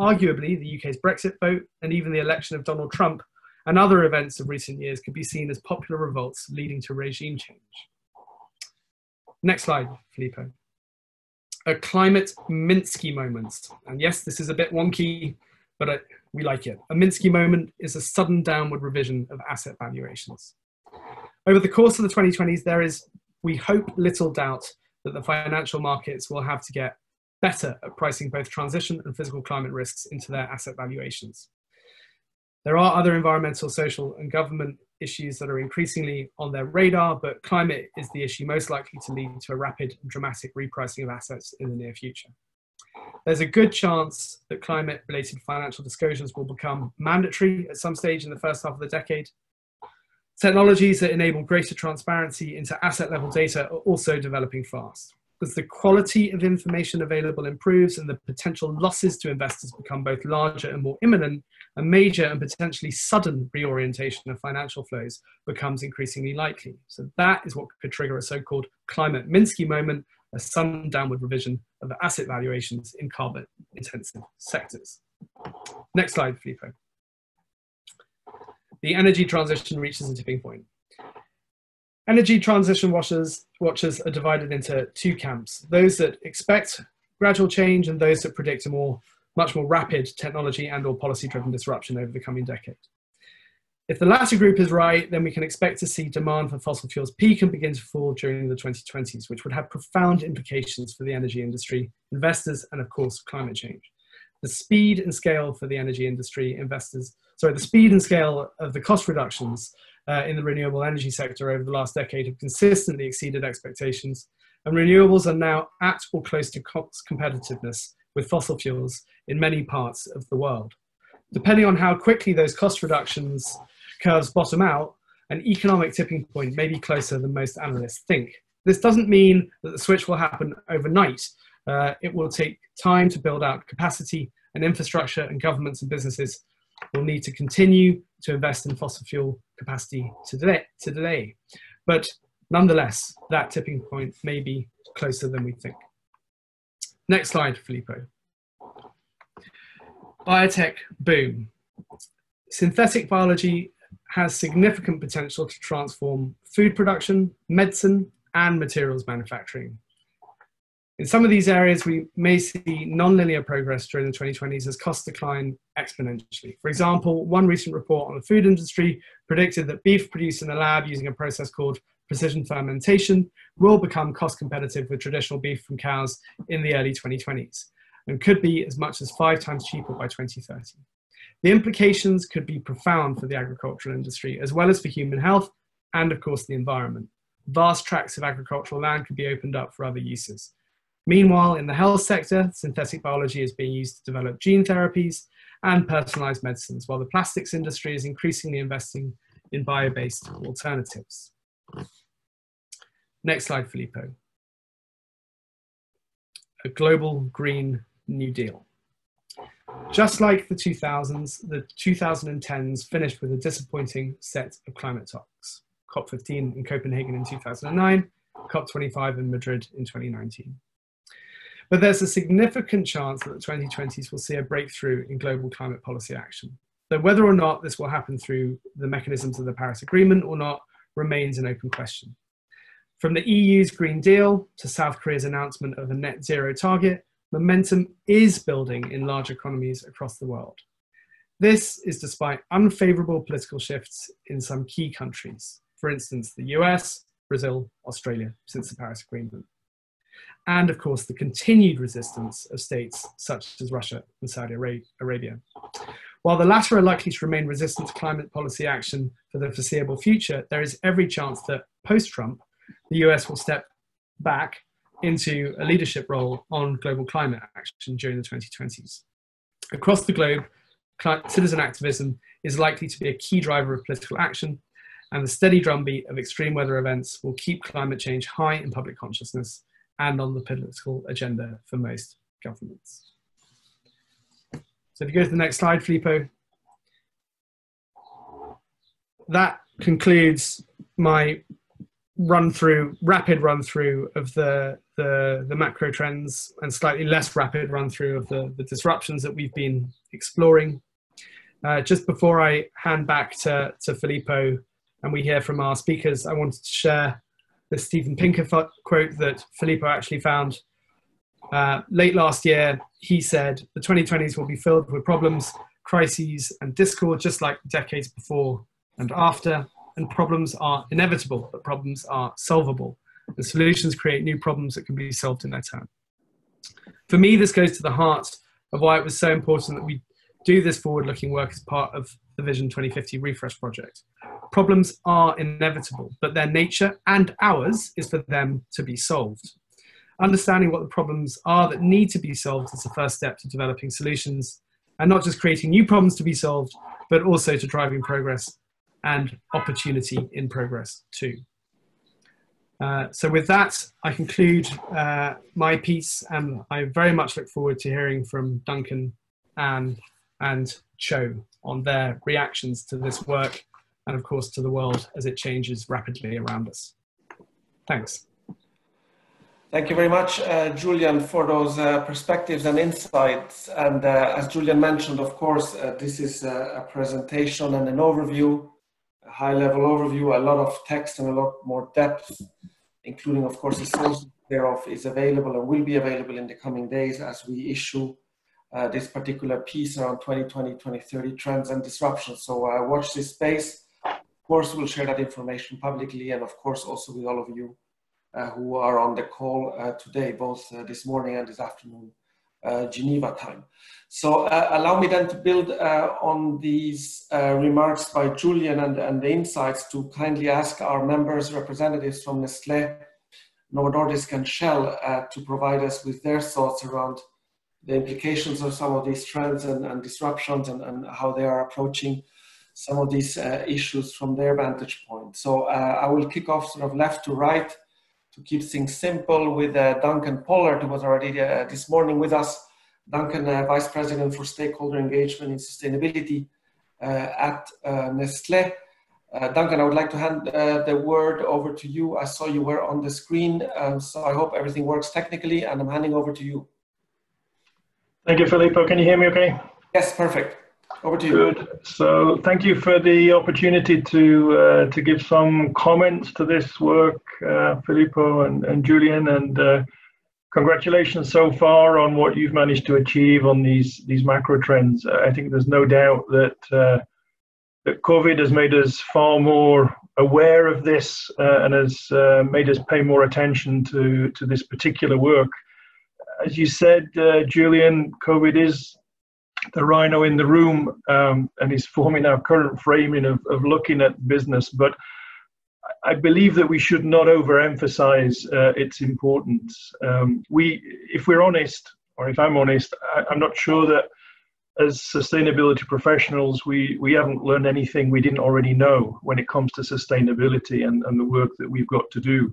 Arguably, the UK's Brexit vote and even the election of Donald Trump and other events of recent years could be seen as popular revolts leading to regime change. Next slide, Filippo. A climate Minsky moment. And yes, this is a bit wonky, but I, we like it. A Minsky moment is a sudden downward revision of asset valuations. Over the course of the 2020s, there is, we hope, little doubt that the financial markets will have to get better at pricing both transition and physical climate risks into their asset valuations. There are other environmental, social, and government issues that are increasingly on their radar, but climate is the issue most likely to lead to a rapid and dramatic repricing of assets in the near future. There's a good chance that climate related financial disclosures will become mandatory at some stage in the first half of the decade, Technologies that enable greater transparency into asset level data are also developing fast. As the quality of information available improves and the potential losses to investors become both larger and more imminent, a major and potentially sudden reorientation of financial flows becomes increasingly likely. So that is what could trigger a so-called climate Minsky moment, a sudden downward revision of the asset valuations in carbon intensive sectors. Next slide, Filippo the energy transition reaches a tipping point. Energy transition watchers, watchers are divided into two camps, those that expect gradual change and those that predict a more, much more rapid technology and or policy driven disruption over the coming decade. If the latter group is right, then we can expect to see demand for fossil fuels peak and begin to fall during the 2020s, which would have profound implications for the energy industry, investors, and of course, climate change. The speed and scale for the energy industry, investors, sorry, the speed and scale of the cost reductions uh, in the renewable energy sector over the last decade have consistently exceeded expectations, and renewables are now at or close to cost competitiveness with fossil fuels in many parts of the world. Depending on how quickly those cost reductions curves bottom out, an economic tipping point may be closer than most analysts think. This doesn't mean that the switch will happen overnight. Uh, it will take time to build out capacity and infrastructure, and governments and businesses will need to continue to invest in fossil fuel capacity today, today. But nonetheless, that tipping point may be closer than we think. Next slide, Filippo. Biotech boom. Synthetic biology has significant potential to transform food production, medicine, and materials manufacturing. In some of these areas, we may see nonlinear progress during the 2020s as costs decline exponentially. For example, one recent report on the food industry predicted that beef produced in a lab using a process called precision fermentation will become cost competitive with traditional beef from cows in the early 2020s and could be as much as five times cheaper by 2030. The implications could be profound for the agricultural industry as well as for human health and, of course, the environment. Vast tracts of agricultural land could be opened up for other uses. Meanwhile, in the health sector, synthetic biology is being used to develop gene therapies and personalized medicines, while the plastics industry is increasingly investing in bio-based alternatives. Next slide, Filippo. A global Green New Deal. Just like the 2000s, the 2010s finished with a disappointing set of climate talks. COP15 in Copenhagen in 2009, COP25 in Madrid in 2019. But there's a significant chance that the 2020s will see a breakthrough in global climate policy action. Though whether or not this will happen through the mechanisms of the Paris Agreement or not remains an open question. From the EU's Green Deal to South Korea's announcement of a net zero target, momentum is building in large economies across the world. This is despite unfavorable political shifts in some key countries, for instance, the US, Brazil, Australia, since the Paris Agreement and of course the continued resistance of states such as Russia and Saudi Arabia. While the latter are likely to remain resistant to climate policy action for the foreseeable future, there is every chance that post Trump, the US will step back into a leadership role on global climate action during the 2020s. Across the globe, citizen activism is likely to be a key driver of political action, and the steady drumbeat of extreme weather events will keep climate change high in public consciousness and on the political agenda for most governments. So if you go to the next slide, Filippo, that concludes my run through, rapid run through of the, the, the macro trends and slightly less rapid run through of the, the disruptions that we've been exploring. Uh, just before I hand back to, to Filippo and we hear from our speakers, I wanted to share the Steven Pinker quote that Filippo actually found uh, late last year. He said, the 2020s will be filled with problems, crises and discord just like decades before and after and problems are inevitable, but problems are solvable. And solutions create new problems that can be solved in their turn. For me, this goes to the heart of why it was so important that we do this forward looking work as part of the Vision 2050 refresh project. Problems are inevitable, but their nature and ours is for them to be solved. Understanding what the problems are that need to be solved is the first step to developing solutions and not just creating new problems to be solved, but also to driving progress and opportunity in progress too. Uh, so with that, I conclude uh, my piece and I very much look forward to hearing from Duncan, Anne and Cho on their reactions to this work and of course to the world as it changes rapidly around us. Thanks. Thank you very much, uh, Julian, for those uh, perspectives and insights. And uh, as Julian mentioned, of course, uh, this is a, a presentation and an overview a high level overview, a lot of text and a lot more depth, including of course the source thereof is available and will be available in the coming days as we issue uh, this particular piece around 2020, 2030 trends and disruptions. So uh, watch this space. Of course, we'll share that information publicly and of course also with all of you uh, who are on the call uh, today, both uh, this morning and this afternoon uh, Geneva time. So uh, allow me then to build uh, on these remarks by Julian and, and the insights to kindly ask our members, representatives from Nestle, Novo Nordisk and Shell to provide us with their thoughts around the implications of some of these trends and, and disruptions and, and, how they are approaching some of these uh, issues from their vantage point. So uh, I will kick off sort of left to right to keep things simple with uh, Duncan Pollard, who was already uh, this morning with us. Duncan, uh, Vice President for Stakeholder Engagement and Sustainability uh, at uh, Nestle. Uh, Duncan, I would like to hand the word over to you. I saw you were on the screen, um, so I hope everything works technically, and I'm handing over to you. Thank you, Filippo. Can you hear me okay? Yes, perfect. Over to you. Good. So thank you for the opportunity to uh, to give some comments to this work, uh, Filippo and, and Julian, and uh, congratulations so far on what you've managed to achieve on these these macro trends. I think there's no doubt that uh, that COVID has made us far more aware of this uh, and has uh, made us pay more attention to to this particular work. As you said, Julian, COVID is the rhino in the room um, and is forming our current framing of, of looking at business. But I believe that we should not overemphasize uh, its importance. Um, we, if we're honest, or if I'm honest, I, I'm not sure that as sustainability professionals, we, we haven't learned anything we didn't already know when it comes to sustainability and, and the work that we've got to do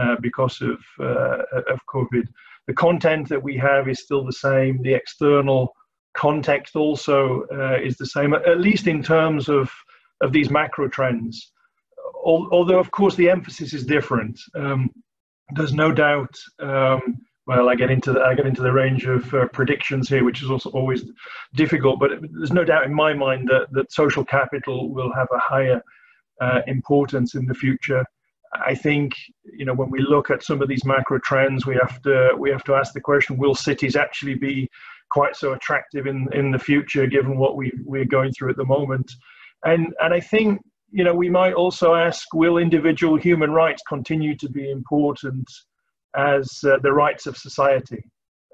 uh, because of, uh, of COVID. The content that we have is still the same. The external context also uh, is the same, at least in terms of, of these macro trends. Although, of course, the emphasis is different. Um, there's no doubt. Um, well, I get into the, I get into the range of uh, predictions here, which is also always difficult. But there's no doubt in my mind that that social capital will have a higher uh, importance in the future. I think you know when we look at some of these macro trends, we have to we have to ask the question: Will cities actually be quite so attractive in in the future, given what we we're going through at the moment. And and I think you know we might also ask, will individual human rights continue to be important as uh, the rights of society?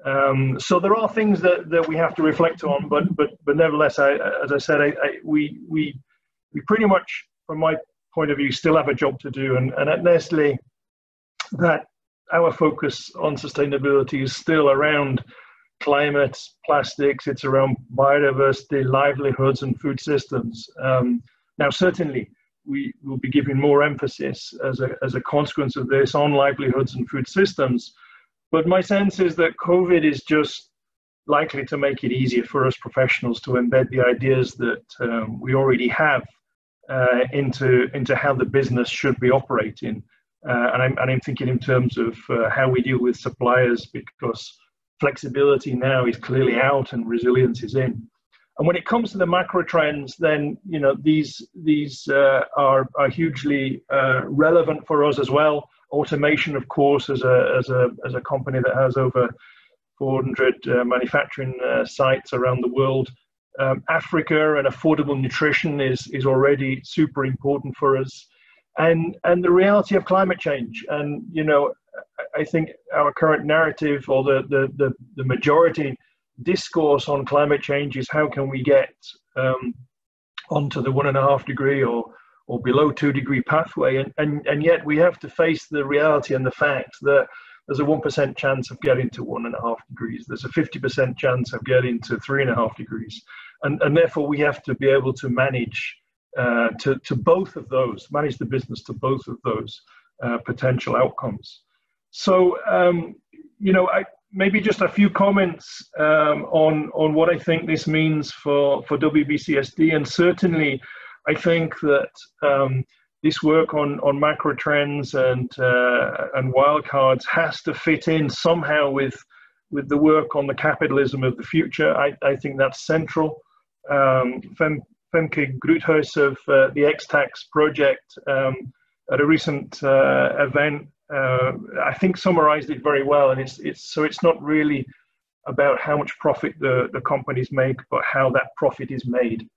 Um, so there are things that, that we have to reflect on, but but but nevertheless, I, as I said, I, I, we we we pretty much, from my point of view, still have a job to do. And, and at Nestle, that our focus on sustainability is still around climate, plastics, it's around biodiversity, livelihoods, and food systems. Um, now, certainly, we will be giving more emphasis as a, as a consequence of this on livelihoods and food systems. But my sense is that COVID is just likely to make it easier for us professionals to embed the ideas that um, we already have uh, into, into how the business should be operating. Uh, and, I'm, and I'm thinking in terms of uh, how we deal with suppliers because flexibility now is clearly out and resilience is in. And when it comes to the macro trends, then you know these these uh, are are hugely uh, relevant for us as well. Automation, of course, as a as a as a company that has over 400 uh, manufacturing uh, sites around the world. Um, Africa and affordable nutrition is is already super important for us, and and the reality of climate change. And you know, I think our current narrative or the the the, the majority discourse on climate change is how can we get um, onto the one and a half degree or or below two degree pathway. And, and and yet we have to face the reality and the fact that there's a 1% chance of getting to one and a half degrees. There's a 50% chance of getting to three and a half degrees. And and therefore we have to be able to manage uh, to to both of those manage the business to both of those uh, potential outcomes so um, you know I maybe just a few comments um, on on what I think this means for for WBCSD, and certainly, I think that um, this work on on macro trends and uh, and wildcards has to fit in somehow with with the work on the capitalism of the future. I, I think that's central. Um, Fem, Femke Groothuis of uh, the Ex'tax project um, at a recent uh, event uh, I think summarized it very well. And it's, it's so it's not really about how much profit the, the companies make, but how that profit is made.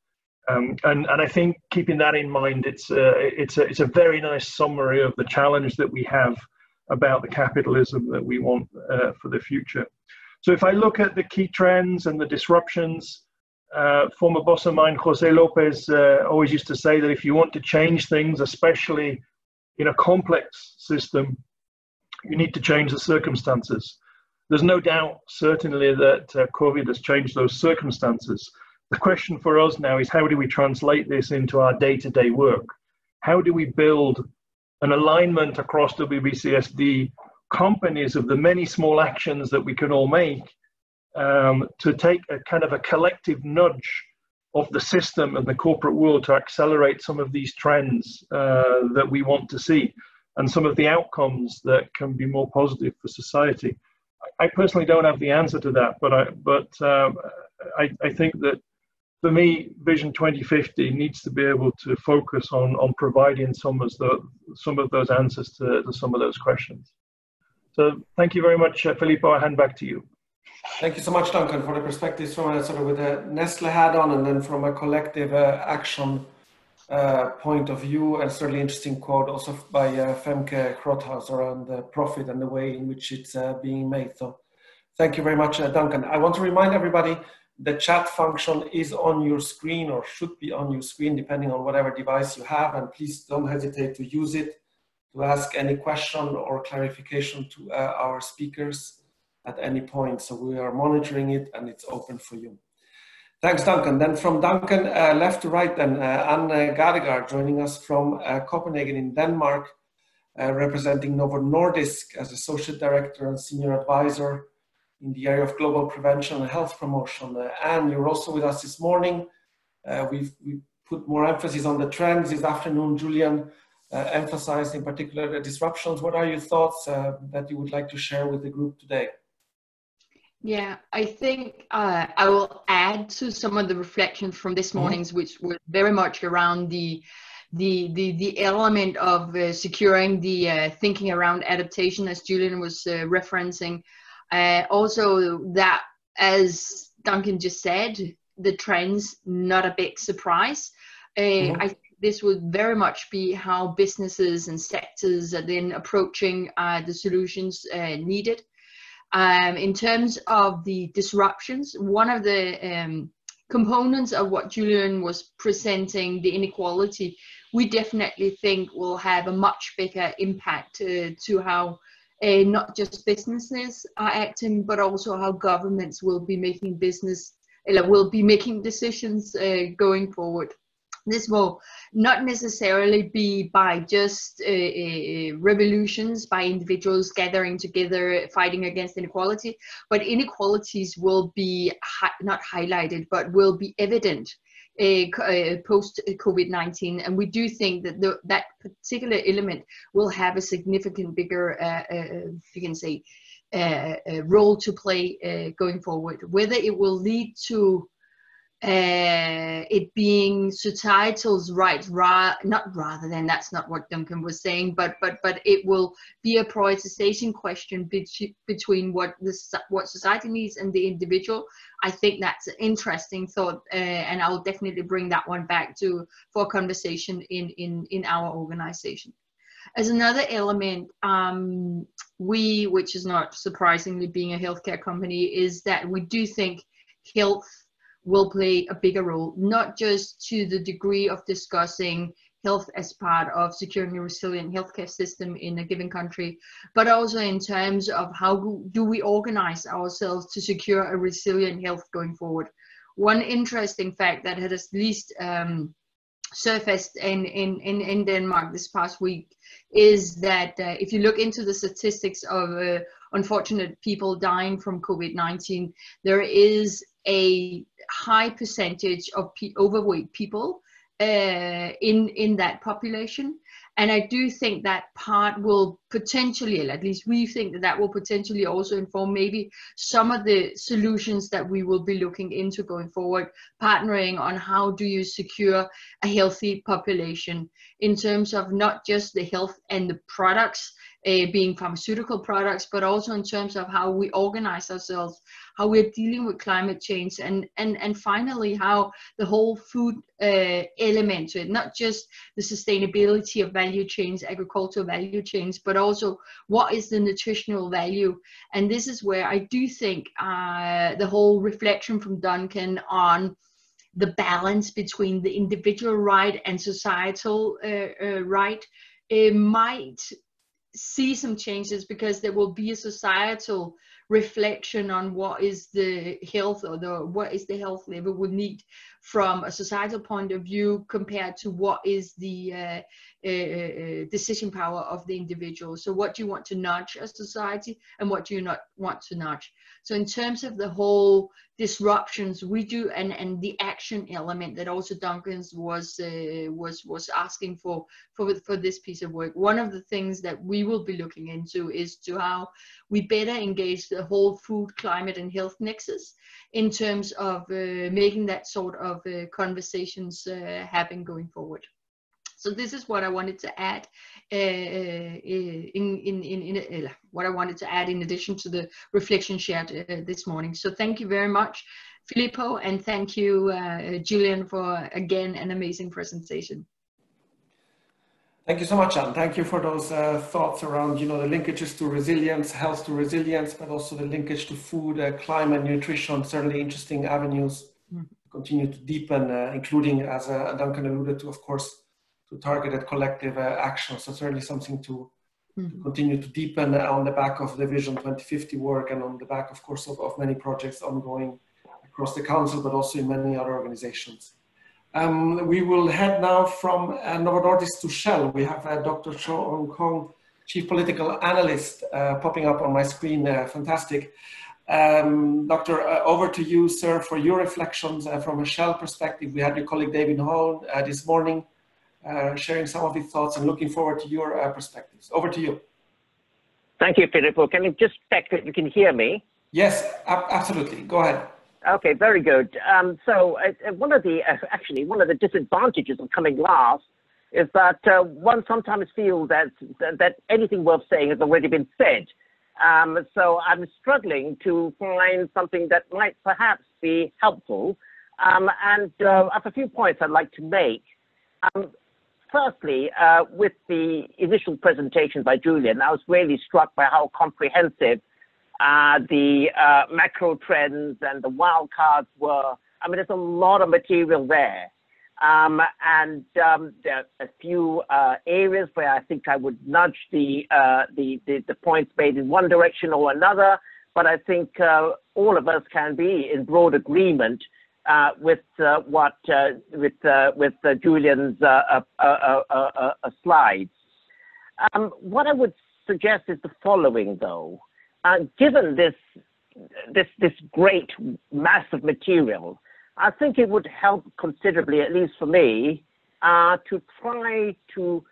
Um, and, and I think keeping that in mind, it's a, it's, a, it's a very nice summary of the challenge that we have about the capitalism that we want uh, for the future. So if I look at the key trends and the disruptions, uh, former boss of mine, Jose Lopez, uh, always used to say that if you want to change things, especially in a complex system, you need to change the circumstances. There's no doubt, certainly, that uh, COVID has changed those circumstances. The question for us now is how do we translate this into our day to day work? How do we build an alignment across WBCSD companies of the many small actions that we can all make um, to take a kind of a collective nudge of the system and the corporate world to accelerate some of these trends uh, that we want to see and some of the outcomes that can be more positive for society. I personally don't have the answer to that, but I but um, I, I think that for me, Vision 2050 needs to be able to focus on on providing some of the some of those answers to, to some of those questions. So thank you very much, uh, Filippo. I hand back to you. Thank you so much, Duncan, for the perspectives from a sort of with a Nestle hat on and then from a collective uh, action uh, point of view. And certainly interesting quote also by uh, Femke Groothuis around the profit and the way in which it's uh, being made. So thank you very much, uh, Duncan. I want to remind everybody the chat function is on your screen or should be on your screen depending on whatever device you have. And please don't hesitate to use it to ask any question or clarification to uh, our speakers at any point. So we are monitoring it and it's open for you. Thanks, Duncan. Then from Duncan, uh, left to right, then uh, Anne Gadegaard joining us from uh, Copenhagen in Denmark, uh, representing Novo Nordisk as Associate Director and Senior Advisor in the area of global prevention and health promotion. Uh, Anne, you're also with us this morning. Uh, we've, we put more emphasis on the trends this afternoon. Julian emphasized in particular the disruptions. What are your thoughts that you would like to share with the group today? Yeah, I think uh, I will add to some of the reflections from this mm-hmm. morning's, mm-hmm. which were very much around the the the, the element of uh, securing the uh, thinking around adaptation, as Julian was uh, referencing. Uh, also, that as Duncan just said, the trends not a big surprise. Uh, mm-hmm. I this would very much be how businesses and sectors are then approaching the solutions needed. Um, in terms of the disruptions, one of the um, components of what Julian was presenting, the inequality, we definitely think will have a much bigger impact uh, to how uh, not just businesses are acting, but also how governments will be making business, will be making decisions uh, going forward. This will not necessarily be by just uh, uh, revolutions, by individuals gathering together, fighting against inequality, but inequalities will be hi not highlighted, but will be evident uh, uh, post COVID 19. And we do think that the, that particular element will have a significant bigger, uh, uh you can say, uh, role to play going forward. Whether it will lead to uh, it being societal's right, ra- not rather than that's not what Duncan was saying, but but but it will be a prioritization question be- between what the what society needs and the individual. I think that's an interesting thought, uh, and I'll definitely bring that one back to for conversation in in in our organization. As another element, um, we, which is not surprisingly being a healthcare company, is that we do think health will play a bigger role, not just to the degree of discussing health as part of securing a resilient healthcare system in a given country, but also in terms of how do we organize ourselves to secure a resilient health going forward. One interesting fact that had at least um, surfaced in, in, in, in, Denmark this past week is that uh, if you look into the statistics of uh, unfortunate people dying from COVID-19, there is a high percentage of overweight people uh, in in that population. And i do think that part will potentially at least we think that that will potentially also inform maybe some of the solutions that we will be looking into going forward partnering on how do you secure a healthy population in terms of not just the health and the products uh, being pharmaceutical products but also in terms of how we organize ourselves how we're dealing with climate change, and and and finally how the whole food uh, element to it, not just the sustainability of value chains, agricultural value chains, but also what is the nutritional value. And this is where I do think uh, the whole reflection from Duncan on the balance between the individual right and societal uh, uh, right might see some changes because there will be a societal reflection on what is the health or the what is the health level would need from a societal point of view compared to what is the uh, uh, uh, decision power of the individual. So what do you want to nudge as society and what do you not want to nudge? So in terms of the whole disruptions we do and and the action element that also Duncan's was uh, was was asking for for for this piece of work one of the things that we will be looking into is to how we better engage the whole food climate and health nexus in terms of uh, making that sort of uh, conversations uh, happen going forward so this is what I wanted to add uh, uh in, in, in, in uh, what I wanted to add in addition to the reflection shared uh, this morning. So thank you very much, Filippo, and thank you, uh, Julian, for again an amazing presentation. Thank you so much, Anne. Thank you for those uh, thoughts around, you know, the linkages to resilience, health to resilience, but also the linkage to food, uh, climate, nutrition, certainly interesting avenues mm -hmm. continue to deepen, uh, including, as Duncan alluded to, of course, to target targeted collective uh, action. So certainly something to, mm-hmm. to, continue to deepen on the back of the Vision 2050 work and on the back, of course, of, of many projects ongoing across the council, but also in many other organizations. Um, we will head now from uh, Novo Nordisk to Shell. We have uh, Dr. Cho Khong, Chief Political Analyst, uh, popping up on my screen. Uh, fantastic. Um, Doctor, uh, over to you, sir, for your reflections uh, from a Shell perspective. We had your colleague David uh, this morning sharing some of his thoughts and looking forward to your uh, perspectives. Over to you. Thank you, Filippo. Can you just check that you can hear me? Yes, absolutely. Go ahead. Okay, very good. Um, so uh, one of the, uh, actually, one of the disadvantages of coming last is that uh, one sometimes feels that, that anything worth saying has already been said. Um, so I'm struggling to find something that might perhaps be helpful. Um, and uh, I have a few points I'd like to make. Firstly, uh, with the initial presentation by Julian, I was really struck by how comprehensive uh, the uh, macro trends and the wildcards were. I mean, there's a lot of material there. Um, and um, there are a few uh, areas where I think I would nudge the, uh, the, the, the, points made in one direction or another, but I think uh, all of us can be in broad agreement uh, with uh, what uh, with with Julian's slides. Um, what I would suggest is the following, though. given this this this great mass of material, I think it would help considerably, at least for me, uh, to try to,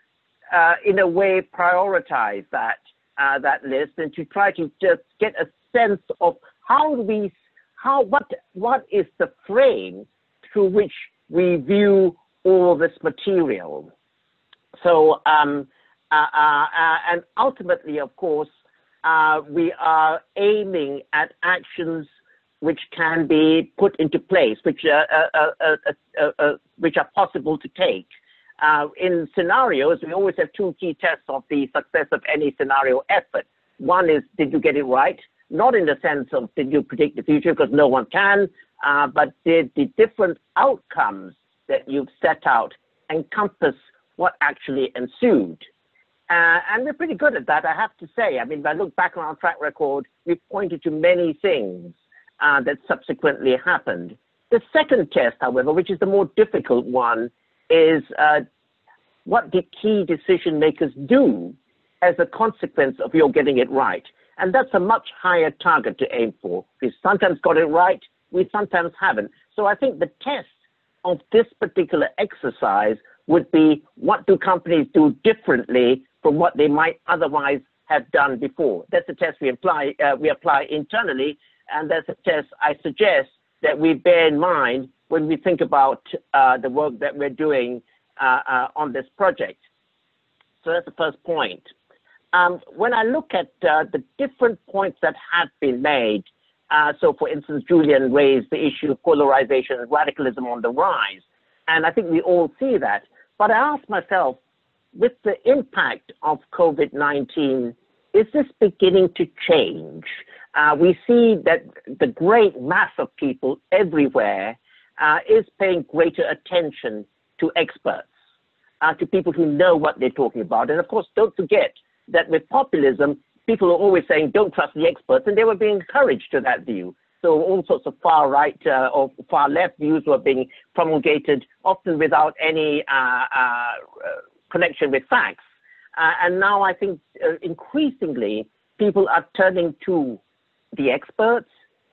uh, in a way, prioritize that uh, that list and to try to just get a sense of how do we, how what what is the frame through which we view all this material. So, um, uh, uh, uh, and ultimately, of course, we are aiming at actions which can be put into place, which, uh, uh, uh, which are possible to take. in scenarios, we always have two key tests of the success of any scenario effort. One is, did you get it right? Not in the sense of did you predict the future, because no one can, but did the different outcomes that you've set out encompass what actually ensued? Uh, and we're pretty good at that, I have to say. I mean, if I look back on our track record, we've pointed to many things uh, that subsequently happened. The second test, however, which is the more difficult one, is uh, what the key decision makers do as a consequence of your getting it right. And that's a much higher target to aim for. We sometimes got it right, we sometimes haven't. So I think the test of this particular exercise would be what do companies do differently from what they might otherwise have done before? That's a test we apply, uh, we apply internally and that's a test I suggest that we bear in mind when we think about uh, the work that we're doing uh, uh, on this project. So that's the first point. Um, when I look at uh, the different points that have been made, uh, so for instance, Julian raised the issue of polarization and radicalism on the rise, and I think we all see that. But I ask myself, with the impact of COVID-19, is this beginning to change? uh, we see that the great mass of people everywhere uh, is paying greater attention to experts, uh, to people who know what they're talking about. And of course, don't forget that with populism, people are always saying, don't trust the experts, and they were being encouraged to that view. So all sorts of far right uh, or far left views were being promulgated, often without any uh, uh, connection with facts. and now I think increasingly people are turning to the experts,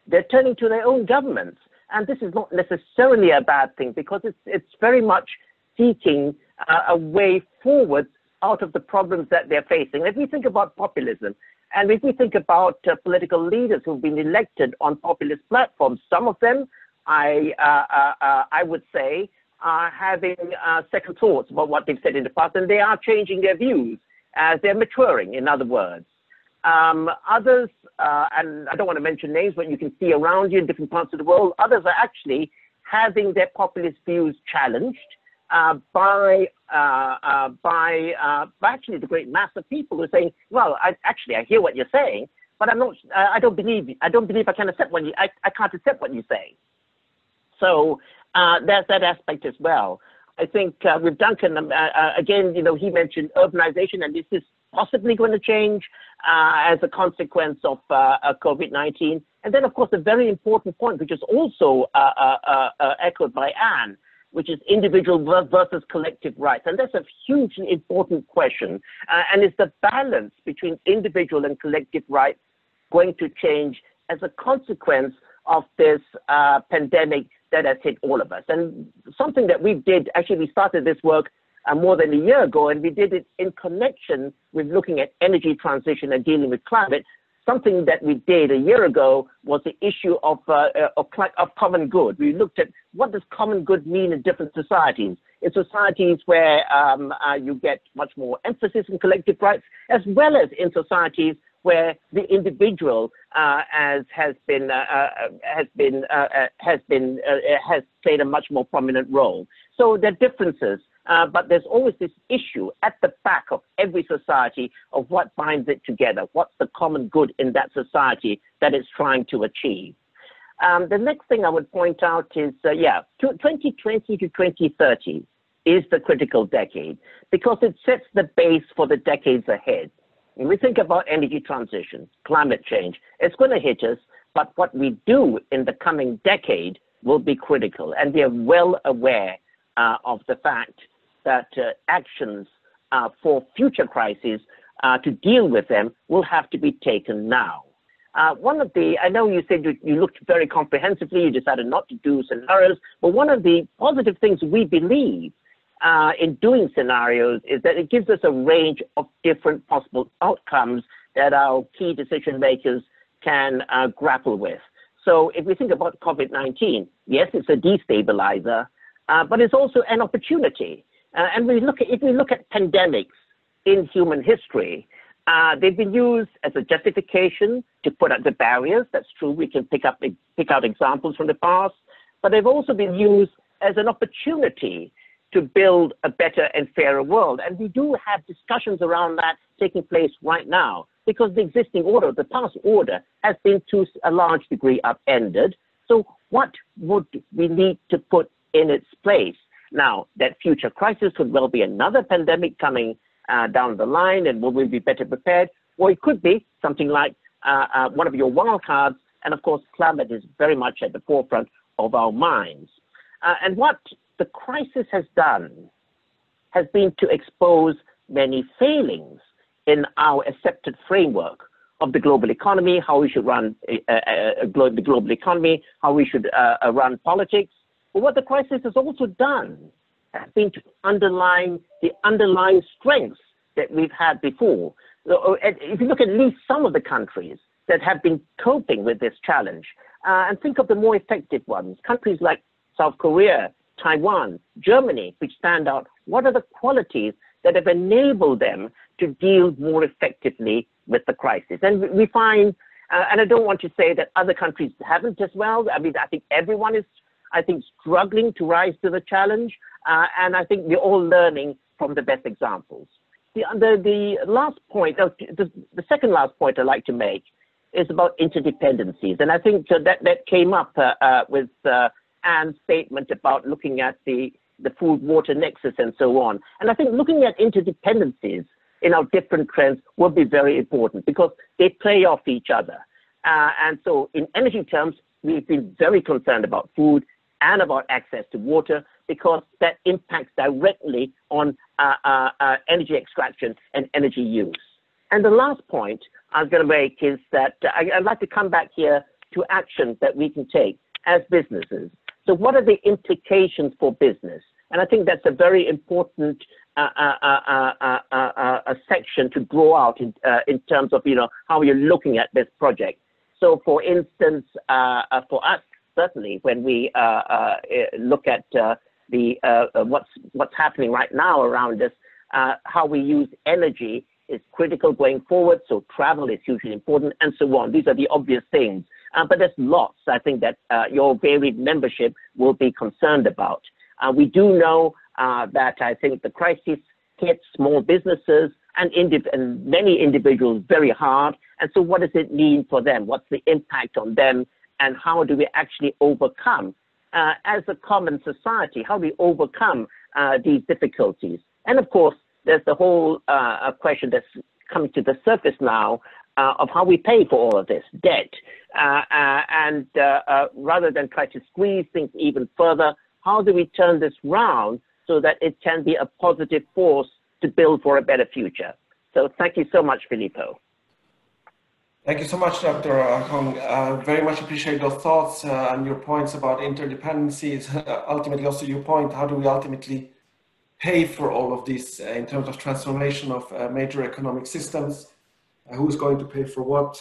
they're turning to their own governments. And this is not necessarily a bad thing because it's, it's very much seeking uh, a way forward out of the problems that they're facing. If we think about populism, and if we think about uh, political leaders who've been elected on populist platforms, some of them, I, uh, uh, uh I would say, are having uh, second thoughts about what they've said in the past, and they are changing their views as they're maturing, in other words. Um, others, uh, and I don't want to mention names, but you can see around you in different parts of the world, others are actually having their populist views challenged uh, by, uh, uh by, uh, by actually the great mass of people who are saying, well, I, actually, I hear what you're saying, but I'm not, I don't believe, I don't believe I can accept what you, I, I can't accept what you say. So uh, there's that aspect as well. I think with Duncan, um, again, you know, he mentioned urbanization, and this is possibly going to change uh, as a consequence of uh, uh COVID-19. And then, of course, a very important point, which is also uh, uh, uh echoed by Anne, which is individual versus collective rights. And that's a hugely important question. and is the balance between individual and collective rights going to change as a consequence of this pandemic that has hit all of us? And something that we did, actually, we started this work uh, more than a year ago, and we did it in connection with looking at energy transition and dealing with climate. Something that we did a year ago was the issue of, uh, uh of, of common good. We looked at what does common good mean in different societies. In societies where um, uh, you get much more emphasis on collective rights, as well as in societies where the individual uh, as has been uh, uh, has been uh, uh has been uh, has played a much more prominent role. So there are differences uh, but there's always this issue at the back of every society of what binds it together. What's the common good in that society that it's trying to achieve? Um, the next thing I would point out is, uh, yeah, 2020 to 2030 is the critical decade because it sets the base for the decades ahead. When we think about energy transition, climate change, it's going to hit us, but what we do in the coming decade will be critical. And we are well aware uh, of the fact that uh, actions uh, for future crises uh, to deal with them will have to be taken now. Uh, one of the, I know you said you, you, looked very comprehensively, you decided not to do scenarios, but one of the positive things we believe uh, in doing scenarios is that it gives us a range of different possible outcomes that our key decision makers can uh, grapple with. So if we think about COVID-19, yes, it's a destabilizer, but it's also an opportunity. Uh, and we look at, if we look at pandemics in human history, uh, they've been used as a justification to put up the barriers. That's true. We can pick up pick out examples from the past, but they've also been used as an opportunity to build a better and fairer world. And we do have discussions around that taking place right now because the existing order, the past order, has been to a large degree upended. So what would we need to put in its place? Now, that future crisis could well be another pandemic coming uh, down the line, and will we be better prepared? Or it could be something like uh, uh, one of your wild cards, and of course, climate is very much at the forefront of our minds. Uh, and what the crisis has done has been to expose many failings in our accepted framework of the global economy, how we should run uh, uh, the global economy, how we should run politics. But what the crisis has also done has been to underline the underlying strengths that we've had before. Uh, if you look at least some of the countries that have been coping with this challenge, uh, and think of the more effective ones, countries like South Korea, Taiwan, Germany, which stand out, what are the qualities that have enabled them to deal more effectively with the crisis? And we find, uh, and I don't want to say that other countries haven't as well. I mean, I think everyone is, I think, struggling to rise to the challenge. Uh, and I think we're all learning from the best examples. The, the, the last point, uh, the, the second last point I'd like to make is about interdependencies. And I think that, that came up uh, uh, with uh, Anne's statement about looking at the, the food water nexus and so on. And I think looking at interdependencies in our different trends will be very important because they play off each other. Uh, and so in energy terms, we've been very concerned about food and about access to water because that impacts directly on uh, uh, uh, energy extraction and energy use. And the last point I was going to make is that I, would like to come back here to actions that we can take as businesses. So what are the implications for business? And I think that's a very important uh, uh, uh, section to draw out in, in terms of you know how you're looking at this project. So, for instance, for us, certainly when we look at the uh, uh, what's what's happening right now around us, uh, how we use energy is critical going forward. So travel is hugely important, and so on. These are the obvious things. Uh, but there's lots I think that uh, your varied membership will be concerned about. Uh, we do know that I think the crisis hits small businesses and, and many individuals very hard. And so, what does it mean for them? What's the impact on them? And how do we actually overcome uh, as a common society, how we overcome uh, these difficulties. And of course, there's the whole uh, question that's coming to the surface now uh, of how we pay for all of this debt. Uh, uh, and rather than try to squeeze things even further, how do we turn this round so that it can be a positive force to build for a better future? So thank you so much, Filippo. Thank you so much, Dr. Khong. Uh, very much appreciate your thoughts uh, and your points about interdependencies. (laughs) ultimately, also your point, how do we ultimately pay for all of this uh, in terms of transformation of uh, major economic systems? Uh, who's going to pay for what?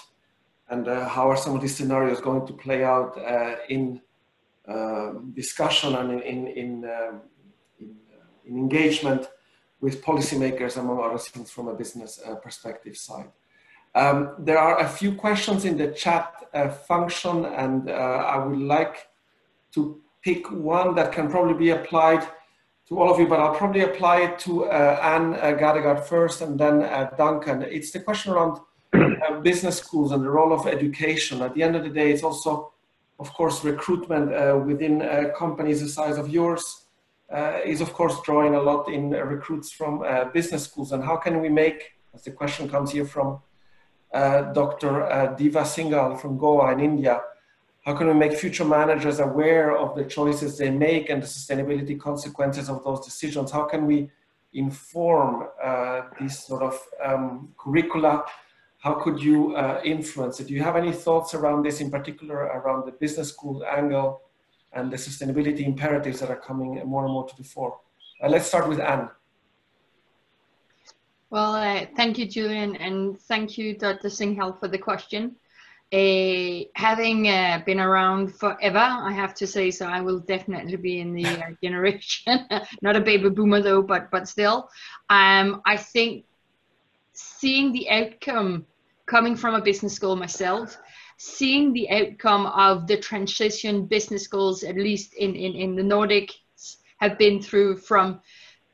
And uh, how are some of these scenarios going to play out in um, discussion and in, in, in, um, in, in engagement with policymakers, among other things, from a business perspective side? Um, there are a few questions in the chat uh, function, and uh, I would like to pick one that can probably be applied to all of you, but I'll probably apply it to uh, Anne uh, first and then uh, Duncan. It's the question around uh, business schools and the role of education. At the end of the day, it's also of course, recruitment uh, within companies the size of yours is, of course, drawing a lot in recruits from business schools. And how can we make, as the question comes here from Dr. Diva Singhal from Goa in India, how can we make future managers aware of the choices they make and the sustainability consequences of those decisions? How can we inform uh, sort of um, curricula? How could you uh, influence it? Do you have any thoughts around this, in particular around the business school angle and the sustainability imperatives that are coming more and more to the fore? Uh, let's start with Anne. Well, uh, thank you, Julian, and thank you, Dr. Singhal, for the question. Uh, having uh, been around forever, I have to say, so I will definitely be in the uh, (laughs) generation, (laughs) not a baby boomer though, but but still, um, I think seeing the outcome coming from a business school myself, seeing the outcome of the transition business schools, at least in in, in the Nordics, have been through from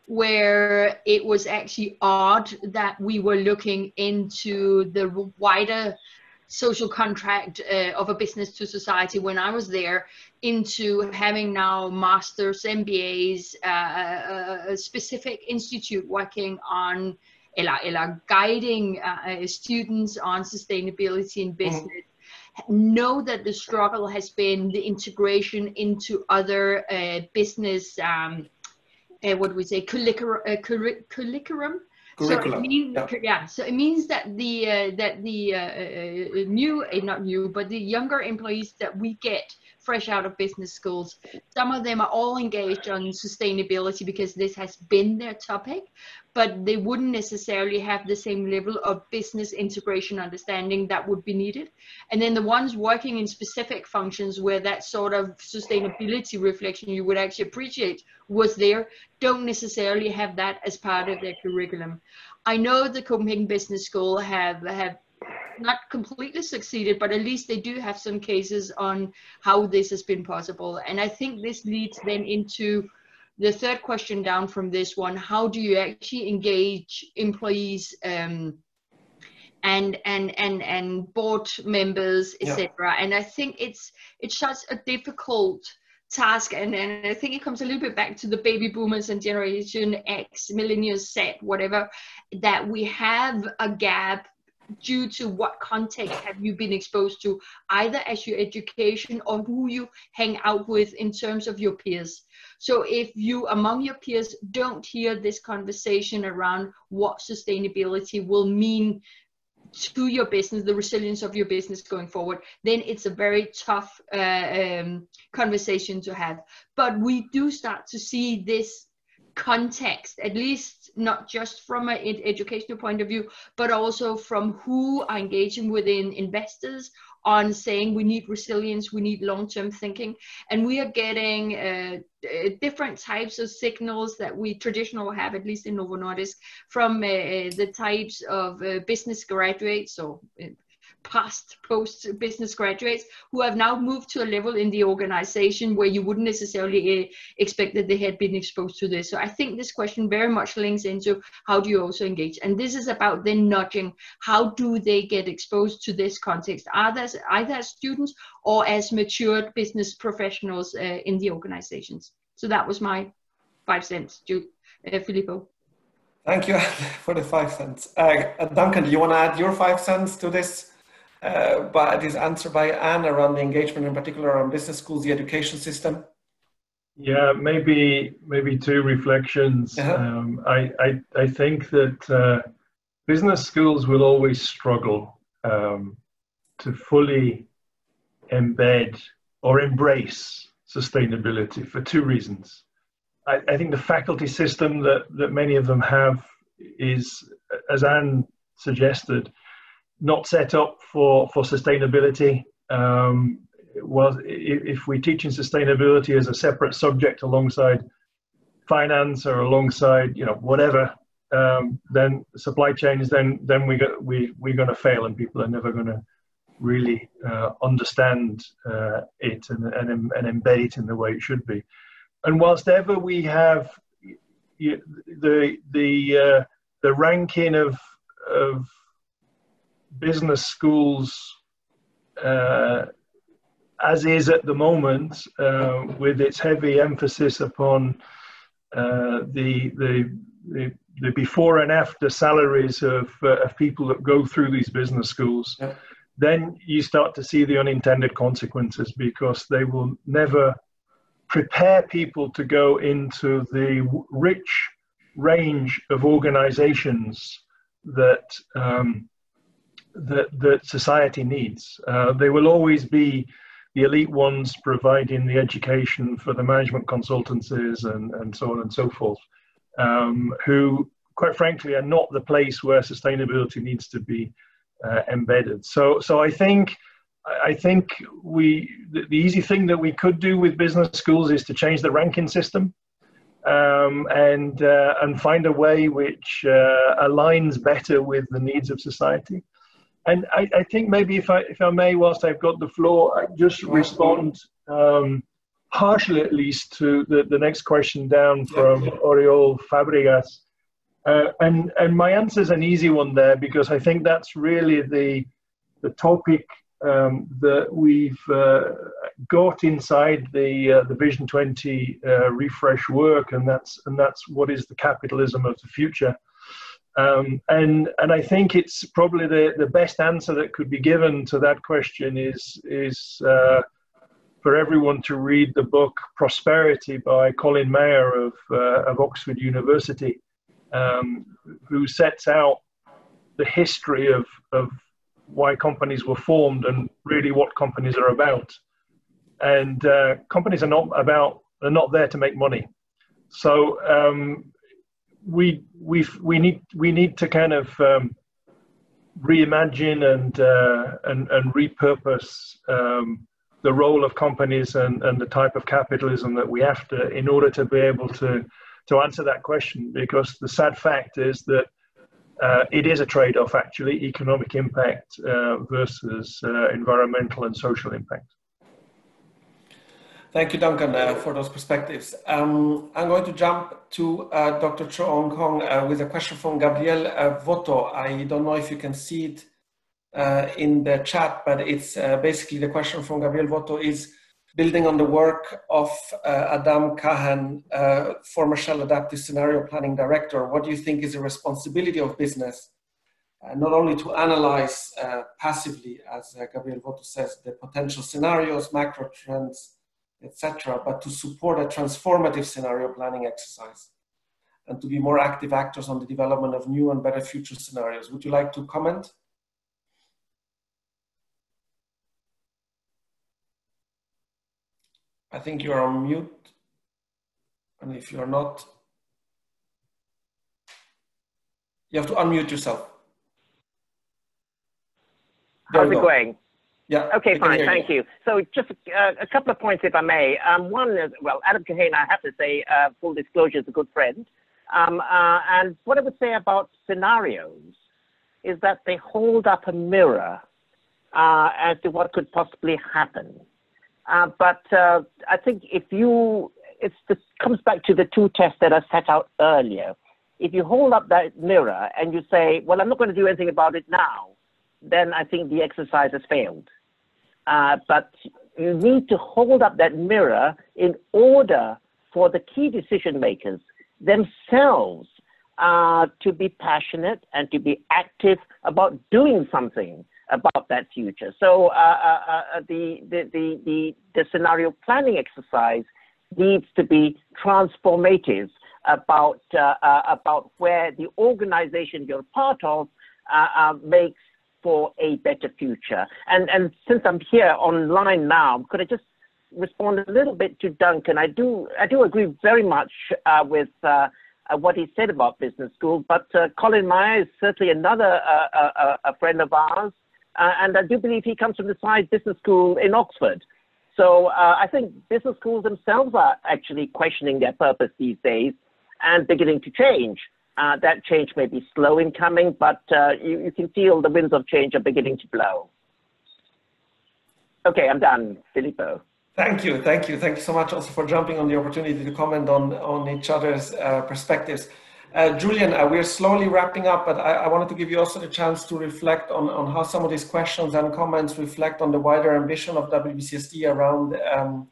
where it was actually odd that we were looking into the wider social contract uh, of a business to society when I was there into having now masters, MBAs, uh, uh, a specific institute working on eller, eller guiding uh, students on sustainability in mm-hmm. business. Mm-hmm. Know that the struggle has been the integration into other uh, business, um, uh, what do we say, curriculum, curriculum. So mean, yeah. yeah. So it means that the uh, that the uh, uh, new, uh, not new, but the younger employees that we get fresh out of business schools, some of them are all engaged on sustainability because this has been their topic, but they wouldn't necessarily have the same level of business integration understanding that would be needed. And then the ones working in specific functions where that sort of sustainability reflection you would actually appreciate was there, don't necessarily have that as part of their curriculum. I know the Copenhagen Business School have have not completely succeeded, but at least they do have some cases on how this has been possible. And I think this leads then into the third question down from this one: How do you actually engage employees? Um, and and and and board members etc yeah. and i think it's it's such a difficult task and, and i think it comes a little bit back to the baby boomers and generation x millennials set whatever that we have a gap due to what context have you been exposed to, either as your education or who you hang out with in terms of your peers. So if you among your peers don't hear this conversation around what sustainability will mean to your business, the resilience of your business going forward, then it's a very tough uh, um, conversation to have. But we do start to see this context, at least not just from an educational point of view, but also from who are engaging within investors on saying we need resilience, we need long-term thinking, and we are getting uh, different types of signals that we traditionally have, at least in Novo Nordisk, from uh, the types of uh, business graduates or uh, past post business graduates who have now moved to a level in the organization where you wouldn't necessarily uh, expect that they had been exposed to this. So I think this question very much links into how do you also engage? And this is about then nudging how do they get exposed to this context, either, either as students or as matured business professionals uh, in the organizations. So that was my five cents, to uh, Filippo. Thank you (laughs) for the five cents. Uh, Duncan, do you want to add your five cents to this? Uh, but this answer by Anne around the engagement in particular on business schools, the education system? Yeah, maybe maybe two reflections. Uh-huh. Um, I, I I think that uh, business schools will always struggle um, to fully embed or embrace sustainability for two reasons. I, I think the faculty system that that many of them have is, as Anne suggested, not set up for for sustainability. Um, well, if we're teaching sustainability as a separate subject alongside finance or alongside you know whatever, um, then supply chains, then then we got, we we're going to fail, and people are never going to really uh, understand uh, it and, and and embed it in the way it should be. And whilst ever we have the the uh, the ranking of of business schools uh, as is at the moment, uh, with its heavy emphasis upon uh, the, the, the, the, before and after salaries of, uh, of people that go through these business schools, yeah. then you start to see the unintended consequences because they will never prepare people to go into the rich range of organizations that um, that, that society needs. Uh, they will always be the elite ones providing the education for the management consultancies and, and so on and so forth, um, who, quite frankly, are not the place where sustainability needs to be uh, embedded. So, so I think. I think we the, the easy thing that we could do with business schools is to change the ranking system um, and uh, and find a way which uh, aligns better with the needs of society. And I, I, think maybe if I, if I may, whilst I've got the floor, I just respond um, partially at least to the, the next question down from Oriol Fabregas. Uh, and, and my answer is an easy one there because I think that's really the, the topic um, that we've uh, got inside the, uh, the Vision 20 uh, refresh work, and that's, and that's what is the capitalism of the future. Um, and and I think it's probably the, the best answer that could be given to that question is is uh, for everyone to read the book Prosperity by Colin Mayer of uh, of Oxford University, um, who sets out the history of of why companies were formed and really what companies are about. And uh, companies are not about they're not there to make money. So um, we we we need we need to kind of um, reimagine and uh, and and repurpose um, the role of companies and, and the type of capitalism that we have to in order to be able to to answer that question. Because the sad fact is that uh, it is a trade-off actually economic impact uh, versus uh, environmental and social impact Thank you, Duncan, uh, for those perspectives. Um, I'm going to jump to uh, Dr. Cho Khong uh, with a question from Gabriel uh, Voto. I don't know if you can see it uh, in the chat, but it's uh, basically the question from Gabriel Voto is building on the work of Adam Kahane, former Shell Adaptive Scenario Planning Director. What do you think is the responsibility of business not only to analyze passively, as Gabriel Voto says, the potential scenarios, macro trends, etc., but to support a transformative scenario planning exercise and to be more active actors on the development of new and better future scenarios. Would you like to comment? I think you are on mute. And if you're not, you have to unmute yourself. How's it going? Yeah. Okay, fine. Thank you. So just uh, a couple of points, if I may. Um, one is, well, Adam Kahane, I have to say, uh, full disclosure, is a good friend. Um, uh, and what I would say about scenarios is that they hold up a mirror uh, as to what could possibly happen. Uh, but uh, I think if you, it comes back to the two tests that I set out earlier. If you hold up that mirror and you say, well, I'm not going to do anything about it now, then I think the exercise has failed. Uh, but you need to hold up that mirror in order for the key decision makers themselves uh, to be passionate and to be active about doing something about that future. So uh, uh, uh, uh the, the, the, the, the scenario planning exercise needs to be transformative about, about where the organization you're part of makes for a better future. And, and since I'm here online now, could I just respond a little bit to Duncan? I do, I do agree very much uh, with uh, uh, what he said about business school, but uh, Colin Mayer is certainly another uh, a friend of ours. and I do believe he comes from the Saïd Business School in Oxford. So I think business schools themselves are actually questioning their purpose these days and beginning to change. Uh, that change may be slow in coming, but uh, you, you can feel the winds of change are beginning to blow. Okay, I'm done, Filippo. Thank you, thank you, thank you so much also for jumping on the opportunity to comment on on each other's uh, perspectives. Uh, Julian, uh, we're slowly wrapping up, but I, I, wanted to give you also the chance to reflect on, on how some of these questions and comments reflect on the wider ambition of WBCSD around um,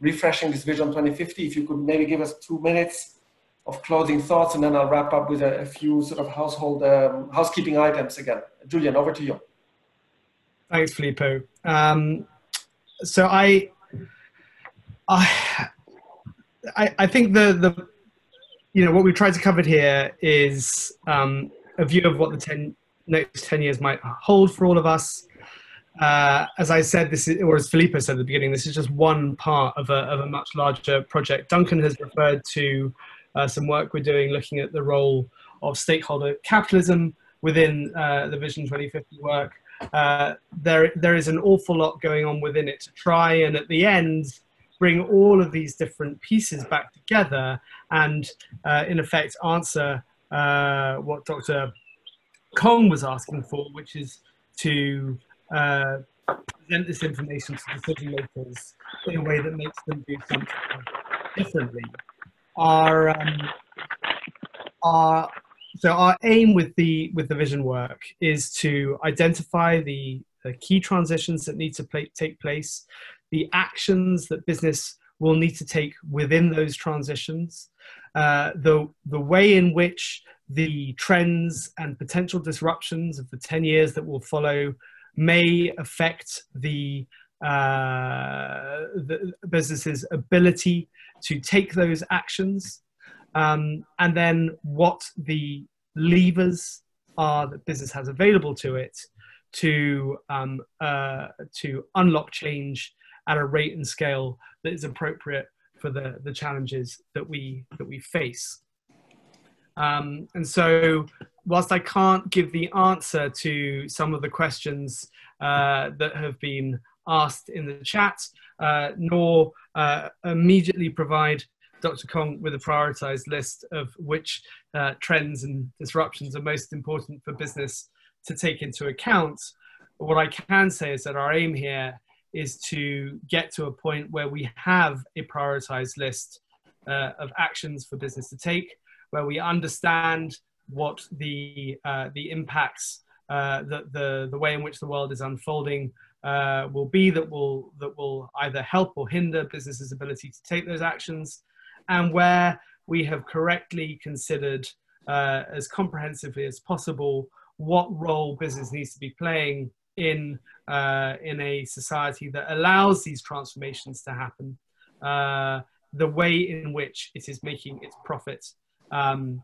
refreshing this Vision 2050. If you could maybe give us two minutes of closing thoughts, and then I'll wrap up with a, a few sort of household um, housekeeping items again. Julian, over to you. Thanks, Filippo. Um, so I, I, I think the the you know what we've tried to cover here is um, a view of what the ten, next ten years might hold for all of us. Uh, as I said, this is, or as Filippo said at the beginning, this is just one part of a, of a much larger project. Duncan has referred to uh, some work we're doing looking at the role of stakeholder capitalism within uh, the Vision 2050 work. Uh, there, there is an awful lot going on within it to try and at the end bring all of these different pieces back together and uh, in effect answer what Dr. Khong was asking for, which is to uh, present this information to decision makers in a way that makes them do something differently. Our, um, our so our aim with the with the vision work is to identify the, the key transitions that need to take place, the actions that business will need to take within those transitions, uh, the the way in which the trends and potential disruptions of the 10 years that will follow may affect the, uh, the business's ability to take those actions um, and then what the levers are that business has available to it to um, uh, to unlock change at a rate and scale that is appropriate for the the challenges that we that we face. Um, and so, whilst I can't give the answer to some of the questions uh, that have been asked in the chat, uh, nor uh, immediately provide Dr. Khong with a prioritized list of which uh, trends and disruptions are most important for business to take into account. What I can say is that our aim here is to get to a point where we have a prioritized list uh, of actions for business to take, where we understand what the uh, the impacts, uh, the, the the way in which the world is unfolding uh, will be that will that will either help or hinder businesses' ability to take those actions, and where we have correctly considered uh, as comprehensively as possible what role business needs to be playing in uh, in a society that allows these transformations to happen, uh, the way in which it is making its profit um,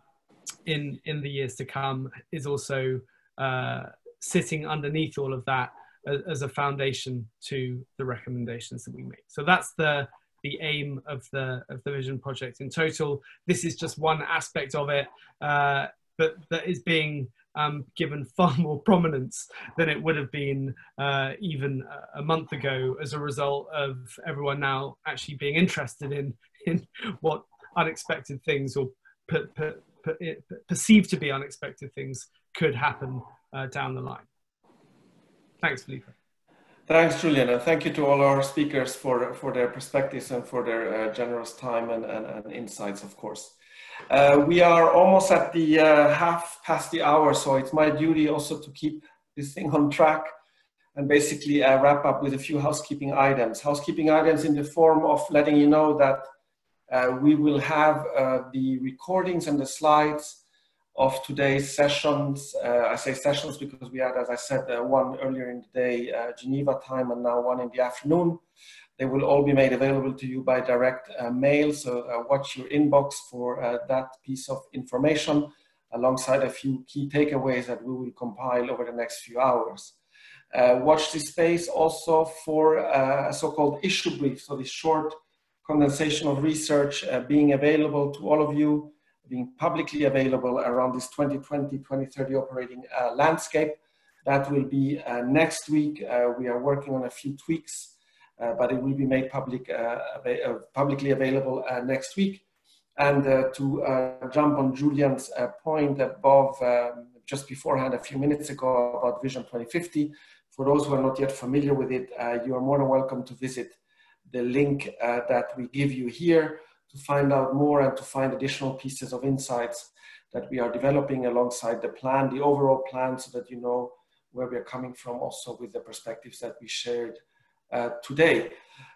in in the years to come is also uh, sitting underneath all of that as, a foundation to the recommendations that we make. So that's the the aim of the of the vision project in total. This is just one aspect of it, uh, but that is being um, given (laughs) far more prominence than it would have been uh, even a month ago as a result of everyone now actually being interested in in what unexpected things or per, per, per, perceived to be unexpected things could happen uh, down the line. Thanks, Filippo. Thanks, Julian, and thank you to all our speakers for, for their perspectives and for their uh, generous time and, and, and, insights, of course. Uh, we are almost at the uh, half past the hour, so it's my duty also to keep this thing on track and basically uh, wrap up with a few housekeeping items. Housekeeping items in the form of letting you know that uh, we will have uh, the recordings and the slides of today's sessions. Uh, I say sessions because we had, as I said, uh, one earlier in the day, uh, Geneva time, and now one in the afternoon. They will all be made available to you by direct uh, mail, so uh, watch your inbox for uh, that piece of information alongside a few key takeaways that we will compile over the next few hours. watch this space also for a so-called issue brief, so this short condensation of research being available to all of you being publicly available around this 2020-2030 operating uh, landscape. That will be uh, next week. Uh, we are working on a few tweaks, uh, but it will be made public, uh, uh, publicly available next week. And to jump on Julian's point above, um, just beforehand, a few minutes ago about Vision 2050, for those who are not yet familiar with it, you are more than welcome to visit the link that we give you here to find out more and to find additional pieces of insights that we are developing alongside the plan, the overall plan, so that you know where we are coming from also with the perspectives that we shared uh, today.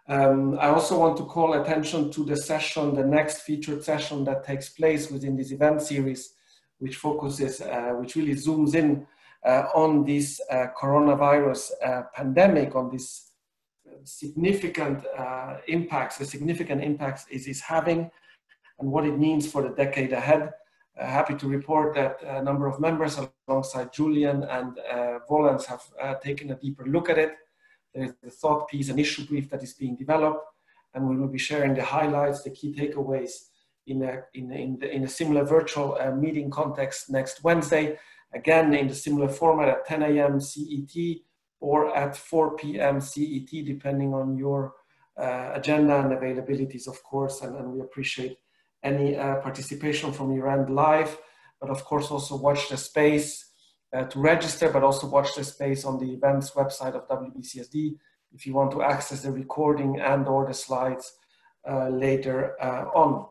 Um, I also want to call attention to the session, the next featured session that takes place within this event series, which focuses, uh, which really zooms in uh, on this uh, coronavirus uh, pandemic, on this significant uh, impacts, the significant impacts it is having and what it means for the decade ahead. Uh, happy to report that a number of members alongside Julian and uh, Volans have uh, taken a deeper look at it. There's a thought piece, an issue brief that is being developed, and we will be sharing the highlights, the key takeaways in a, in, in, the, in a similar virtual uh, meeting context next Wednesday, again in the similar format at 10 a.m. CET or at 4 p.m. CET, depending on your uh, agenda and availabilities, of course, and, and we appreciate any uh, participation from your end live, but of course also watch the space uh, to register, but also watch the space on the events website of WBCSD if you want to access the recording and or the slides uh, later uh, on.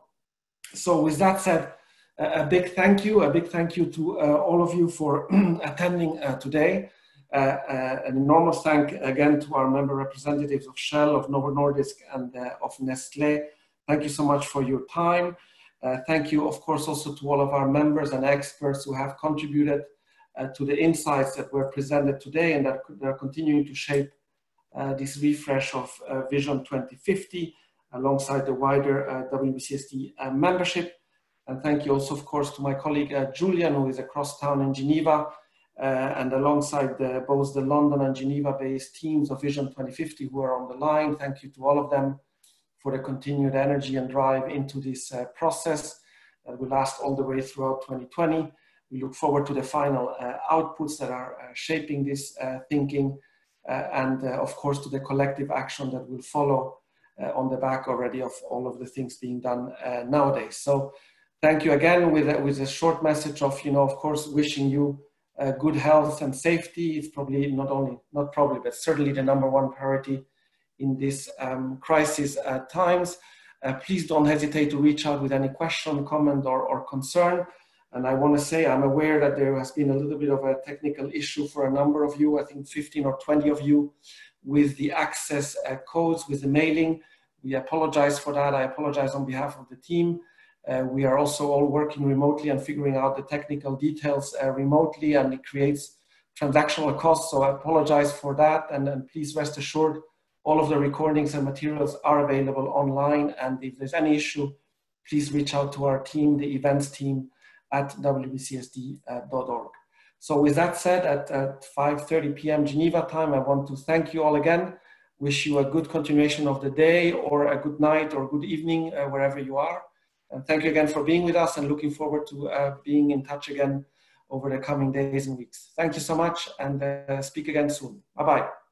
So with that said, a big thank you, a big thank you to uh, all of you for (clears throat) attending today. An enormous thank again to our member representatives of Shell, of Novo Nordisk, and of Nestle Thank you so much for your time. Uh, thank you, of course, also to all of our members and experts who have contributed uh, to the insights that were presented today and that are continuing to shape uh, this refresh of uh, Vision 2050 alongside the wider uh, WBCSD uh, membership. And thank you also, of course, to my colleague Julian, who is across town in Geneva, and alongside the, both the London and Geneva-based teams of Vision 2050 who are on the line. Thank you to all of them for the continued energy and drive into this uh, process that will last all the way throughout 2020. We look forward to the final uh, outputs that are uh, shaping this uh, thinking uh, and uh, of course to the collective action that will follow on the back already of all of the things being done nowadays. So thank you again with, with a short message of, you know, of course, wishing you good health and safety. is probably not only, not probably, but certainly the number one priority in this um, crisis times. Uh, please don't hesitate to reach out with any question, comment, or, or concern. And I want to say I'm aware that there has been a little bit of a technical issue for a number of you, I think 15 or 20 of you, with the access uh, codes, with the mailing. We apologize for that. I apologize on behalf of the team. Uh, we are also all working remotely and figuring out the technical details uh, remotely, and it creates transactional costs. So I apologize for that. And, and please rest assured all of the recordings and materials are available online. And if there's any issue, please reach out to our team, the events team at wbcsd.org. So with that said, at, at 5.30 p.m. Geneva time, I want to thank you all again. Wish you a good continuation of the day or a good night or good evening, uh, wherever you are. And thank you again for being with us and looking forward to uh, being in touch again over the coming days and weeks. Thank you so much and uh, speak again soon. Bye-bye.